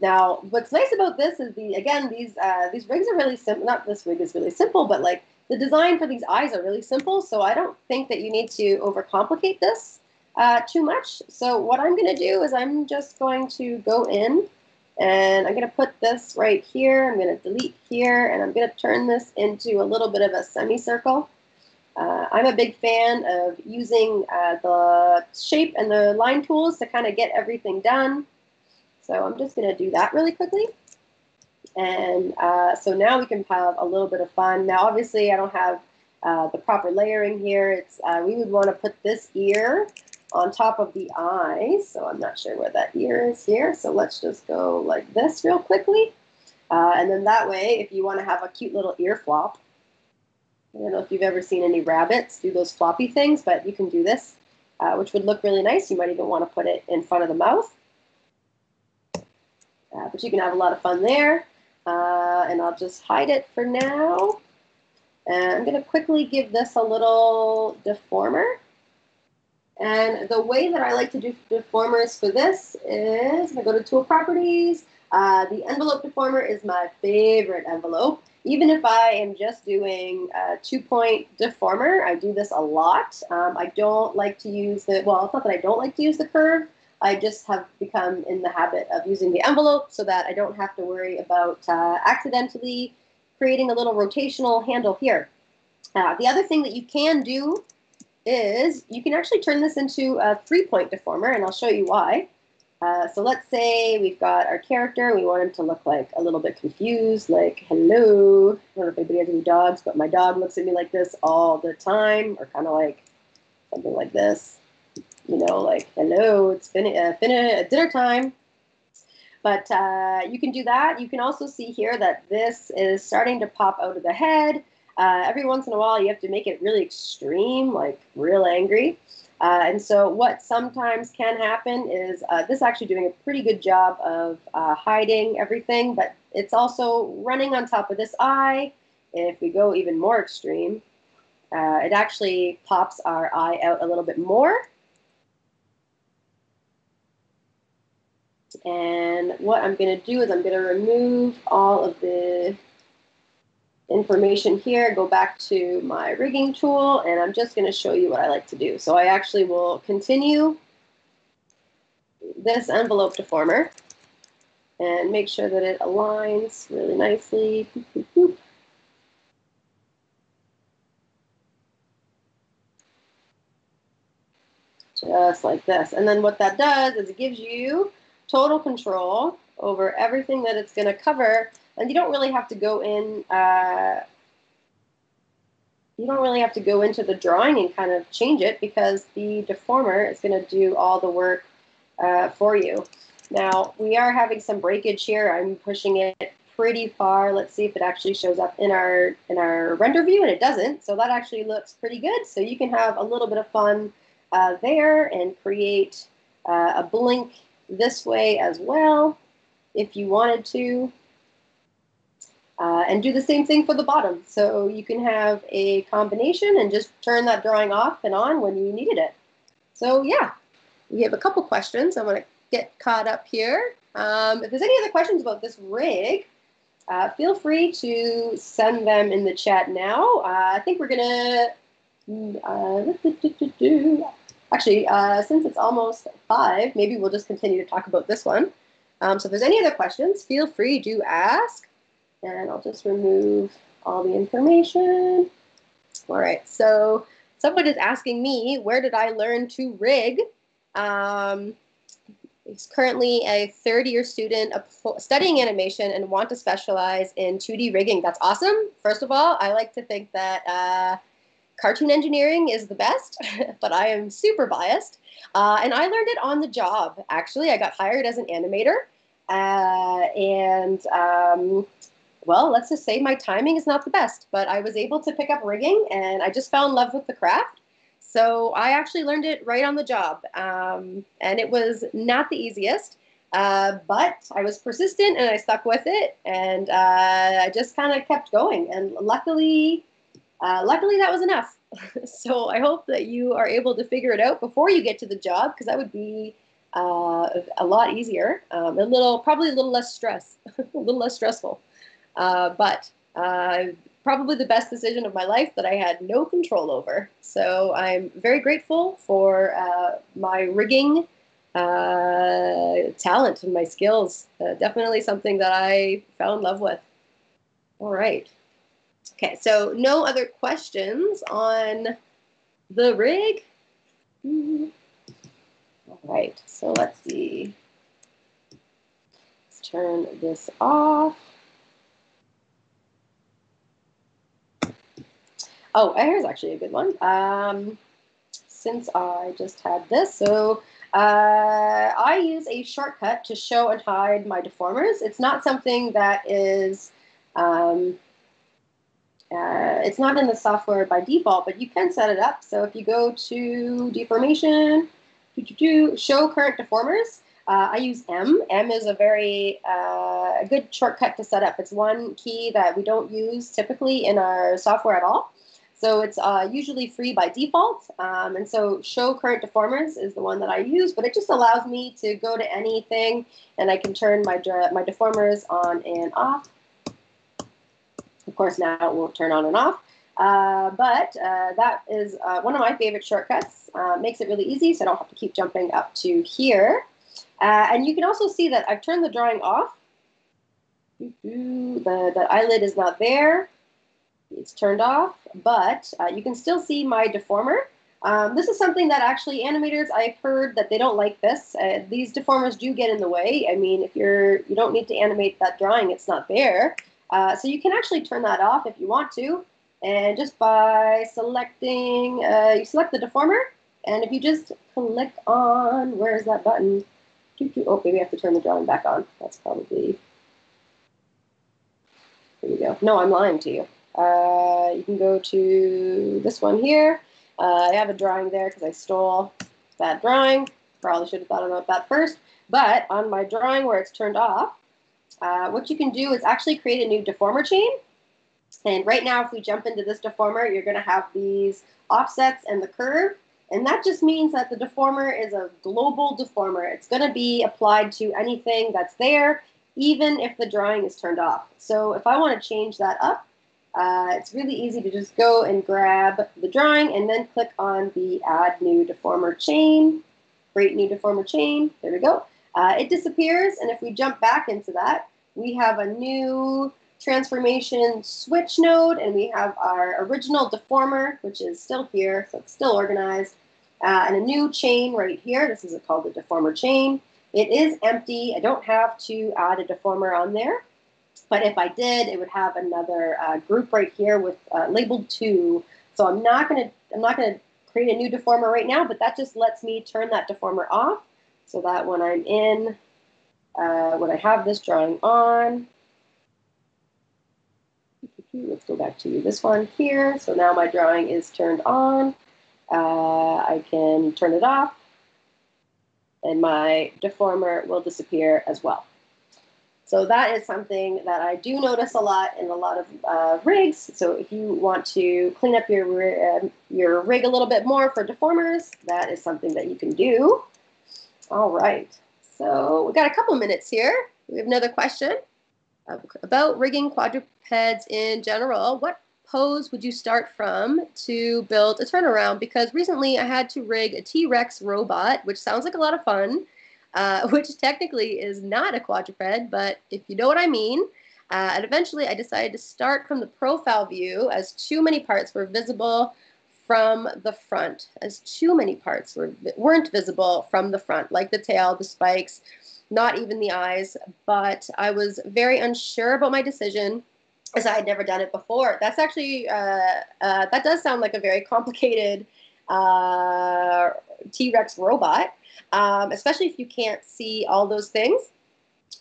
now what's nice about this is the, again, these, uh, these rigs are really simple, not this rig is really simple, but like the design for these eyes are really simple, so I don't think that you need to overcomplicate this uh, too much. So what I'm going to do is I'm just going to go in and I'm going to put this right here. I'm going to delete here and I'm going to turn this into a little bit of a semicircle. Uh, I'm a big fan of using uh, the shape and the line tools to kind of get everything done. So I'm just going to do that really quickly. And uh, so now we can have a little bit of fun. Now, obviously, I don't have uh, the proper layering here. It's uh, We would want to put this ear on top of the eye. So I'm not sure where that ear is here. So let's just go like this real quickly. Uh, and then that way, if you want to have a cute little ear flop, I don't know if you've ever seen any rabbits do those floppy things, but you can do this, uh, which would look really nice. You might even want to put it in front of the mouth. Uh, but you can have a lot of fun there. Uh, and I'll just hide it for now. And I'm going to quickly give this a little deformer. And the way that I like to do deformers for this is I go to Tool Properties. Uh, the envelope deformer is my favorite envelope. Even if I am just doing a two-point deformer, I do this a lot. Um, I don't like to use the, well, it's not that I don't like to use the curve, I just have become in the habit of using the envelope so that I don't have to worry about uh, accidentally creating a little rotational handle here. Uh, the other thing that you can do is you can actually turn this into a three-point deformer, and I'll show you why. Uh, so let's say we've got our character. We want him to look like a little bit confused, like, hello. I don't know if anybody has any dogs, but my dog looks at me like this all the time, or kind of like something like this you know, like, hello, it's been, uh, been a, a dinner time. But uh, you can do that. You can also see here that this is starting to pop out of the head. Uh, every once in a while, you have to make it really extreme, like real angry. Uh, and so, what sometimes can happen is uh, this actually doing a pretty good job of uh, hiding everything, but it's also running on top of this eye. If we go even more extreme, uh, it actually pops our eye out a little bit more. And what I'm going to do is I'm going to remove all of the information here, go back to my rigging tool, and I'm just going to show you what I like to do. So I actually will continue this envelope deformer and make sure that it aligns really nicely. Just like this. And then what that does is it gives you total control over everything that it's going to cover. And you don't really have to go in uh, you don't really have to go into the drawing and kind of change it because the deformer is going to do all the work uh, for you. Now, we are having some breakage here. I'm pushing it pretty far. Let's see if it actually shows up in our in our render view, and it doesn't. So that actually looks pretty good. So you can have a little bit of fun uh, there and create uh, a blink this way as well if you wanted to. Uh, and do the same thing for the bottom. So you can have a combination and just turn that drawing off and on when you needed it. So yeah, we have a couple questions. I want to get caught up here. Um, if there's any other questions about this rig, uh, feel free to send them in the chat now. Uh, I think we're gonna, uh, actually, uh, since it's almost five, maybe we'll just continue to talk about this one. Um, so if there's any other questions, feel free to ask. And I'll just remove all the information. All right, so someone is asking me, where did I learn to rig? Um, he's currently a third year student studying animation and want to specialize in 2D rigging. That's awesome. First of all, I like to think that uh, cartoon engineering is the best, but I am super biased. Uh, and I learned it on the job, actually. I got hired as an animator. Uh, and um, well, let's just say my timing is not the best, but I was able to pick up rigging and I just fell in love with the craft. So I actually learned it right on the job. Um, and it was not the easiest, uh, but I was persistent and I stuck with it. And uh, I just kind of kept going. And luckily, uh, luckily that was enough. so I hope that you are able to figure it out before you get to the job because that would be uh, a lot easier, um, a little, probably a little less stress, a little less stressful. Uh, but uh, probably the best decision of my life that I had no control over. So I'm very grateful for uh, my rigging uh, talent and my skills. Definitely something that I fell in love with. All right. Okay, so no other questions on the rig. All right, so let's see. Let's turn this off. Oh, here's actually a good one. Um, since I just had this, so uh, I use a shortcut to show and hide my deformers. It's not something that is, um, uh, it's not in the software by default, but you can set it up. So if you go to deformation, show current deformers, uh, I use M. M is a very uh, good shortcut to set up. It's one key that we don't use typically in our software at all. So it's uh, usually free by default. Um, and so show current deformers is the one that I use, but it just allows me to go to anything and I can turn my, my deformers on and off. Of course, now it won't turn on and off. Uh, but uh, that is uh, one of my favorite shortcuts. Uh, makes it really easy, so I don't have to keep jumping up to here. Uh, and you can also see that I've turned the drawing off. The, the eyelid is not there it's turned off, but uh, you can still see my deformer. Um, this is something that actually animators, I've heard that they don't like this. These deformers do get in the way. I mean, if you're, you don't need to animate that drawing, it's not there. Uh, so you can actually turn that off if you want to. And just by selecting, uh, you select the deformer, and if you just click on, where's that button? Oh, maybe I have to turn the drawing back on. That's probably, there you go. No, I'm lying to you. Uh, you can go to this one here. Uh, I have a drawing there because I stole that drawing. Probably should have thought about that first. But on my drawing where it's turned off, uh, what you can do is actually create a new deformer chain. And right now, if we jump into this deformer, you're going to have these offsets and the curve. And that just means that the deformer is a global deformer. It's going to be applied to anything that's there, even if the drawing is turned off. So if I want to change that up, uh, it's really easy to just go and grab the drawing and then click on the add new deformer chain, create new deformer chain. There we go. Uh, it disappears, and if we jump back into that, we have a new transformation switch node, and we have our original deformer, which is still here, so it's still organized, uh, and a new chain right here. This is called the deformer chain. It is empty. I don't have to add a deformer on there. But if I did, it would have another uh, group right here with uh, labeled two So I'm not gonna I'm not gonna create a new deformer right now, but that just lets me turn that deformer off so that when I'm in, uh, when I have this drawing on, let's go back to this one here. So now my drawing is turned on. Uh, I can turn it off and my deformer will disappear as well. So that is something that I do notice a lot in a lot of uh, rigs. So if you want to clean up your, uh, your rig a little bit more for deformers, that is something that you can do. All right, so we got a couple minutes here. We have another question about rigging quadrupeds in general. What pose would you start from to build a turnaround? Because recently I had to rig a T-Rex robot, which sounds like a lot of fun, uh, which technically is not a quadruped, but if you know what I mean. Uh, and eventually I decided to start from the profile view as too many parts were visible from the front, as too many parts were, weren't visible from the front, like the tail, the spikes, not even the eyes. But I was very unsure about my decision as I had never done it before. That's actually, uh, uh, that does sound like a very complicated uh, T Rex robot, um, especially if you can't see all those things.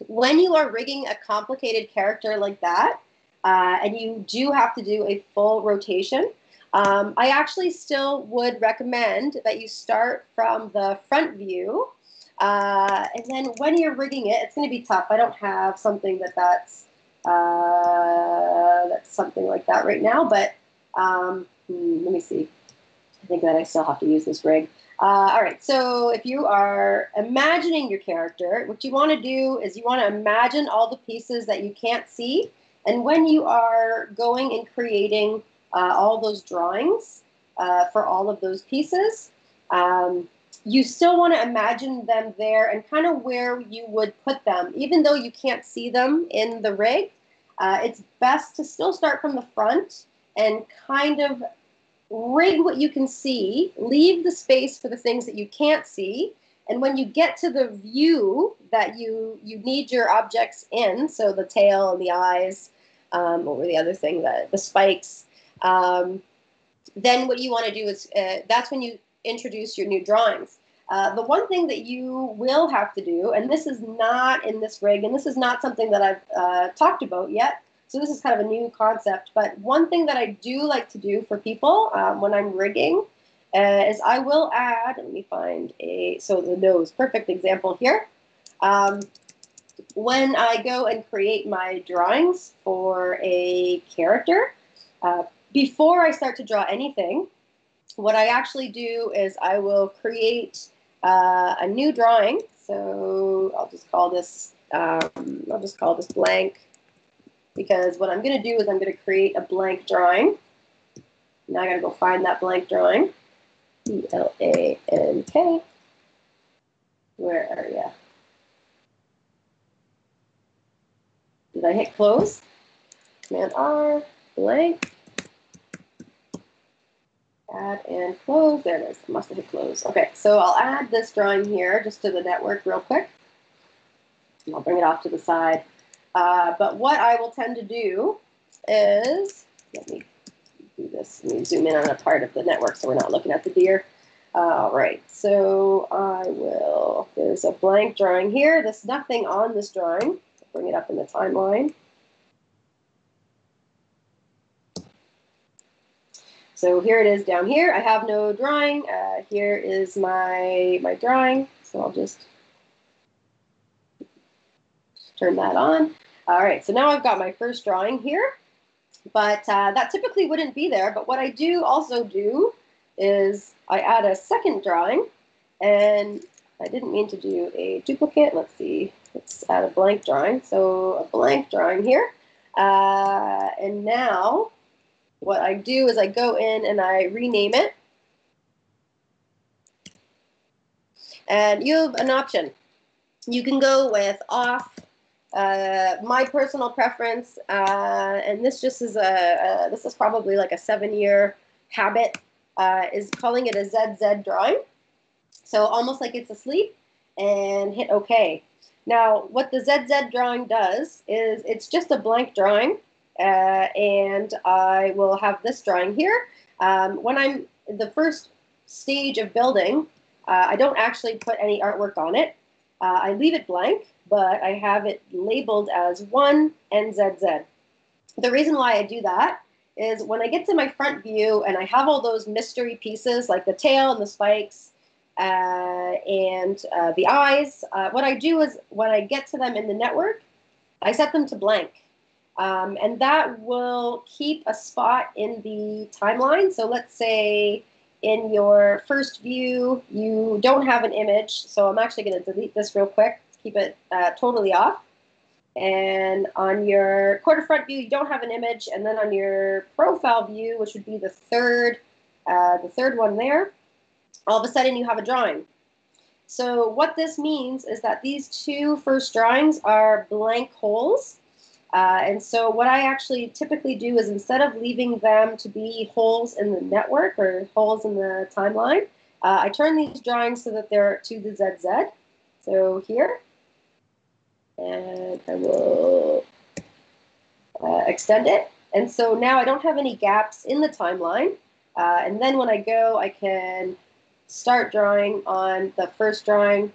When you are rigging a complicated character like that, uh, and you do have to do a full rotation, um, I actually still would recommend that you start from the front view. Uh, and then when you're rigging it, it's going to be tough. I don't have something that that's uh, that's something like that right now. But um, hmm, let me see. I think that I still have to use this rig. Uh, all right, so if you are imagining your character, what you want to do is you want to imagine all the pieces that you can't see. And when you are going and creating uh, all those drawings uh, for all of those pieces, um, you still want to imagine them there and kind of where you would put them, even though you can't see them in the rig. Uh, it's best to still start from the front and kind of rig what you can see, leave the space for the things that you can't see. And when you get to the view that you you need your objects in, so the tail and the eyes, um, what were the other thing, the, the spikes, um, then what you want to do is uh, that's when you introduce your new drawings. Uh, the one thing that you will have to do, and this is not in this rig, and this is not something that I've uh, talked about yet, so this is kind of a new concept, but one thing that I do like to do for people um, when I'm rigging uh, is I will add, let me find a, so the nose, perfect example here. Um, when I go and create my drawings for a character, uh, before I start to draw anything, what I actually do is I will create uh, a new drawing. So I'll just call this, um, I'll just call this blank because what I'm going to do is I'm going to create a blank drawing. Now I got to go find that blank drawing. E-L-A-N-K. Where are you? Did I hit close? Command R, blank. Add and close. There it is. I must have hit close. Okay, so I'll add this drawing here just to the network real quick. I'll bring it off to the side. Uh, but what I will tend to do is, let me do this, let me zoom in on a part of the network so we're not looking at the deer. All right, so I will, there's a blank drawing here. There's nothing on this drawing. Bring it up in the timeline. So here it is down here. I have no drawing. Uh, here is my, my drawing. So I'll just turn that on. All right, so now I've got my first drawing here, but uh, that typically wouldn't be there. But what I do also do is I add a second drawing, and I didn't mean to do a duplicate. Let's see, let's add a blank drawing. So a blank drawing here. Uh, and now what I do is I go in and I rename it. And you have an option. You can go with off, uh, my personal preference, uh, and this just is a, a, this is probably like a seven year habit, uh, is calling it a ZZ drawing. So almost like it's asleep and hit OK. Now, what the ZZ drawing does is it's just a blank drawing and I will have this drawing here. Um, when I'm the first stage of building, uh, I don't actually put any artwork on it. Uh, I leave it blank, but I have it labeled as 1 NZZ. The reason why I do that is when I get to my front view and I have all those mystery pieces like the tail and the spikes uh, and uh, the eyes, uh, what I do is when I get to them in the network, I set them to blank. Um, and that will keep a spot in the timeline. So let's say in your first view, you don't have an image. So I'm actually going to delete this real quick, keep it uh, totally off. And on your quarter front view, you don't have an image. And then on your profile view, which would be the third, uh, the third one there, all of a sudden you have a drawing. So what this means is that these two first drawings are blank holes uh, and so what I actually typically do is instead of leaving them to be holes in the network or holes in the timeline, uh, I turn these drawings so that they're to the ZZ. So here, and I will uh, extend it. And so now I don't have any gaps in the timeline. Uh, and then when I go, I can start drawing on the first drawing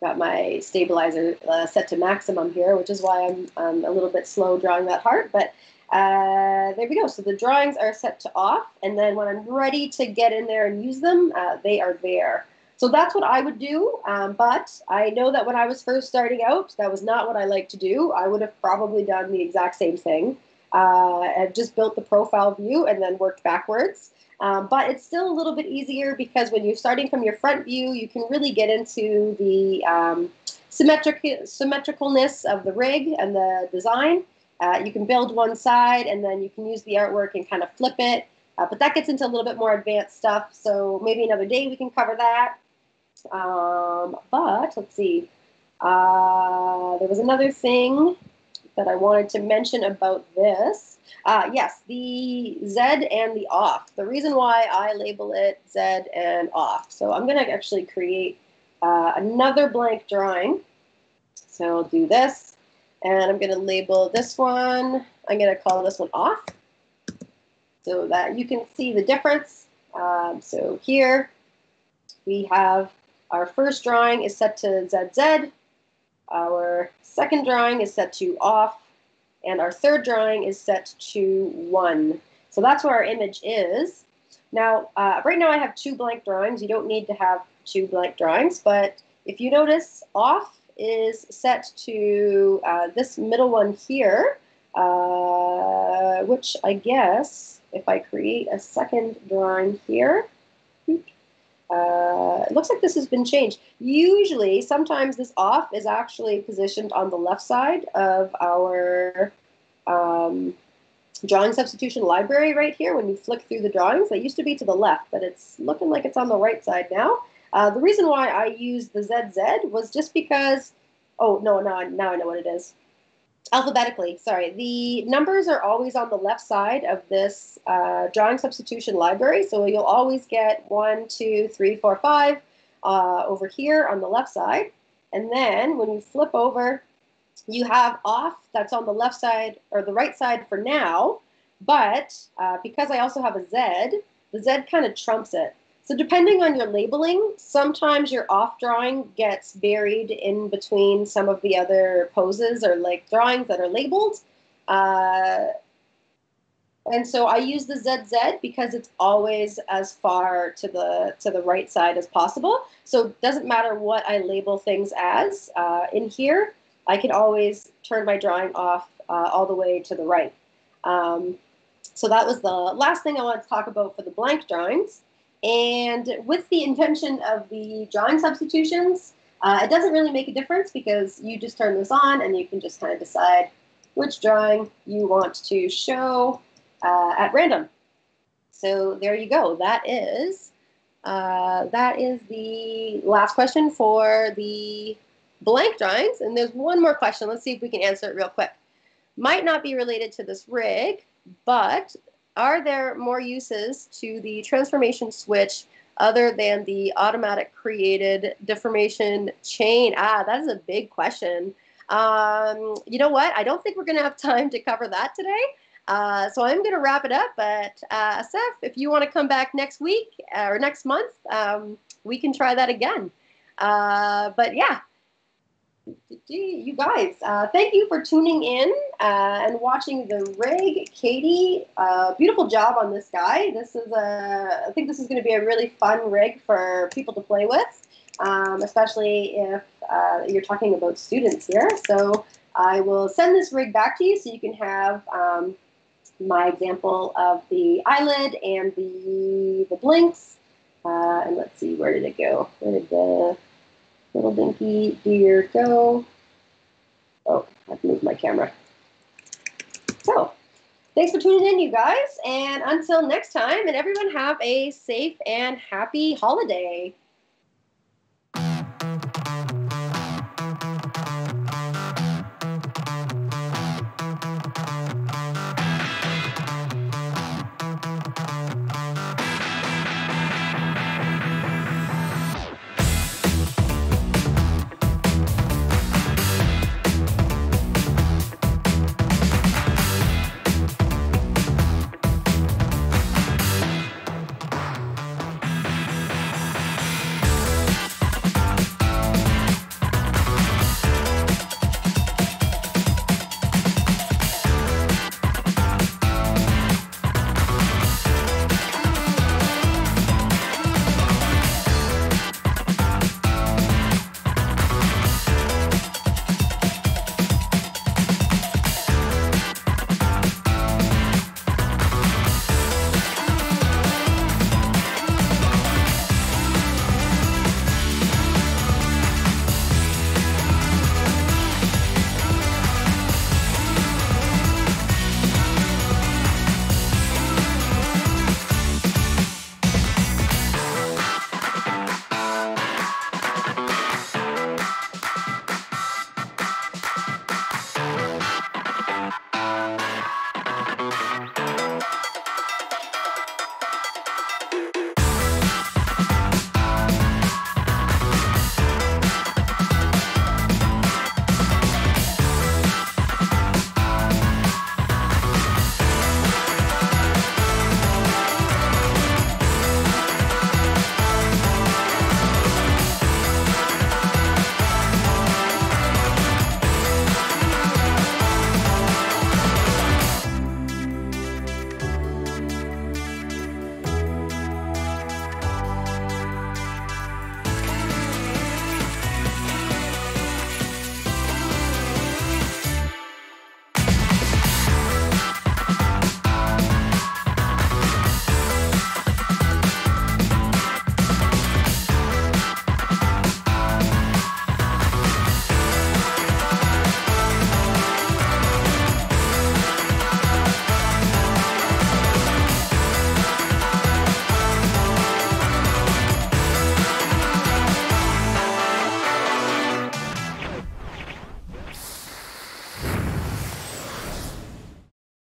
Got my stabilizer uh, set to maximum here, which is why I'm, I'm a little bit slow drawing that heart. But uh, there we go. So the drawings are set to off, and then when I'm ready to get in there and use them, uh, they are there. So that's what I would do. Um, but I know that when I was first starting out, that was not what I like to do. I would have probably done the exact same thing. Uh, I've just built the profile view and then worked backwards. Um, but it's still a little bit easier because when you're starting from your front view, you can really get into the um, symmetric symmetricalness of the rig and the design. Uh, you can build one side and then you can use the artwork and kind of flip it. Uh, but that gets into a little bit more advanced stuff. So maybe another day we can cover that. Um, but let's see. Uh, there was another thing that I wanted to mention about this. Uh, yes, the Z and the off. The reason why I label it Z and off. So I'm going to actually create uh, another blank drawing. So I'll do this, and I'm going to label this one, I'm going to call this one off so that you can see the difference. Um, so here we have our first drawing is set to ZZ. Our second drawing is set to off and our third drawing is set to one. So that's where our image is. Now, uh, right now I have two blank drawings. You don't need to have two blank drawings, but if you notice, off is set to uh, this middle one here, uh, which I guess if I create a second drawing here, uh, it looks like this has been changed. Usually, sometimes this off is actually positioned on the left side of our um, drawing substitution library right here. When you flick through the drawings, they used to be to the left, but it's looking like it's on the right side now. Uh, the reason why I used the ZZ was just because, oh, no, now, now I know what it is alphabetically, sorry. The numbers are always on the left side of this uh, drawing substitution library. So you'll always get one, two, three, four, five uh, over here on the left side. And then when you flip over, you have off that's on the left side or the right side for now. But uh, because I also have a Z, the Z kind of trumps it. So depending on your labeling, sometimes your off drawing gets buried in between some of the other poses or like drawings that are labeled. Uh, and so I use the ZZ because it's always as far to the to the right side as possible. So it doesn't matter what I label things as uh, in here, I can always turn my drawing off uh, all the way to the right. Um, so that was the last thing I wanted to talk about for the blank drawings. And with the intention of the drawing substitutions, uh, it doesn't really make a difference because you just turn this on and you can just kind of decide which drawing you want to show uh, at random. So there you go. That is uh, that is the last question for the blank drawings. And there's one more question. Let's see if we can answer it real quick. Might not be related to this rig, but are there more uses to the transformation switch other than the automatic created deformation chain? Ah, that is a big question. Um, you know what? I don't think we're going to have time to cover that today. Uh, so I'm going to wrap it up. But uh, if you want to come back next week uh, or next month, um, we can try that again. Uh, but yeah, you guys, uh, thank you for tuning in uh, and watching the rig. Katey, uh, beautiful job on this guy. This is a, I think this is going to be a really fun rig for people to play with, um, especially if uh, you're talking about students here. So I will send this rig back to you so you can have um, my example of the eyelid and the the blinks. Uh, and let's see, where did it go? Where did the little dinky deer go? Oh, I have to move my camera. So, thanks for tuning in, you guys. And until next time, and everyone have a safe and happy holiday.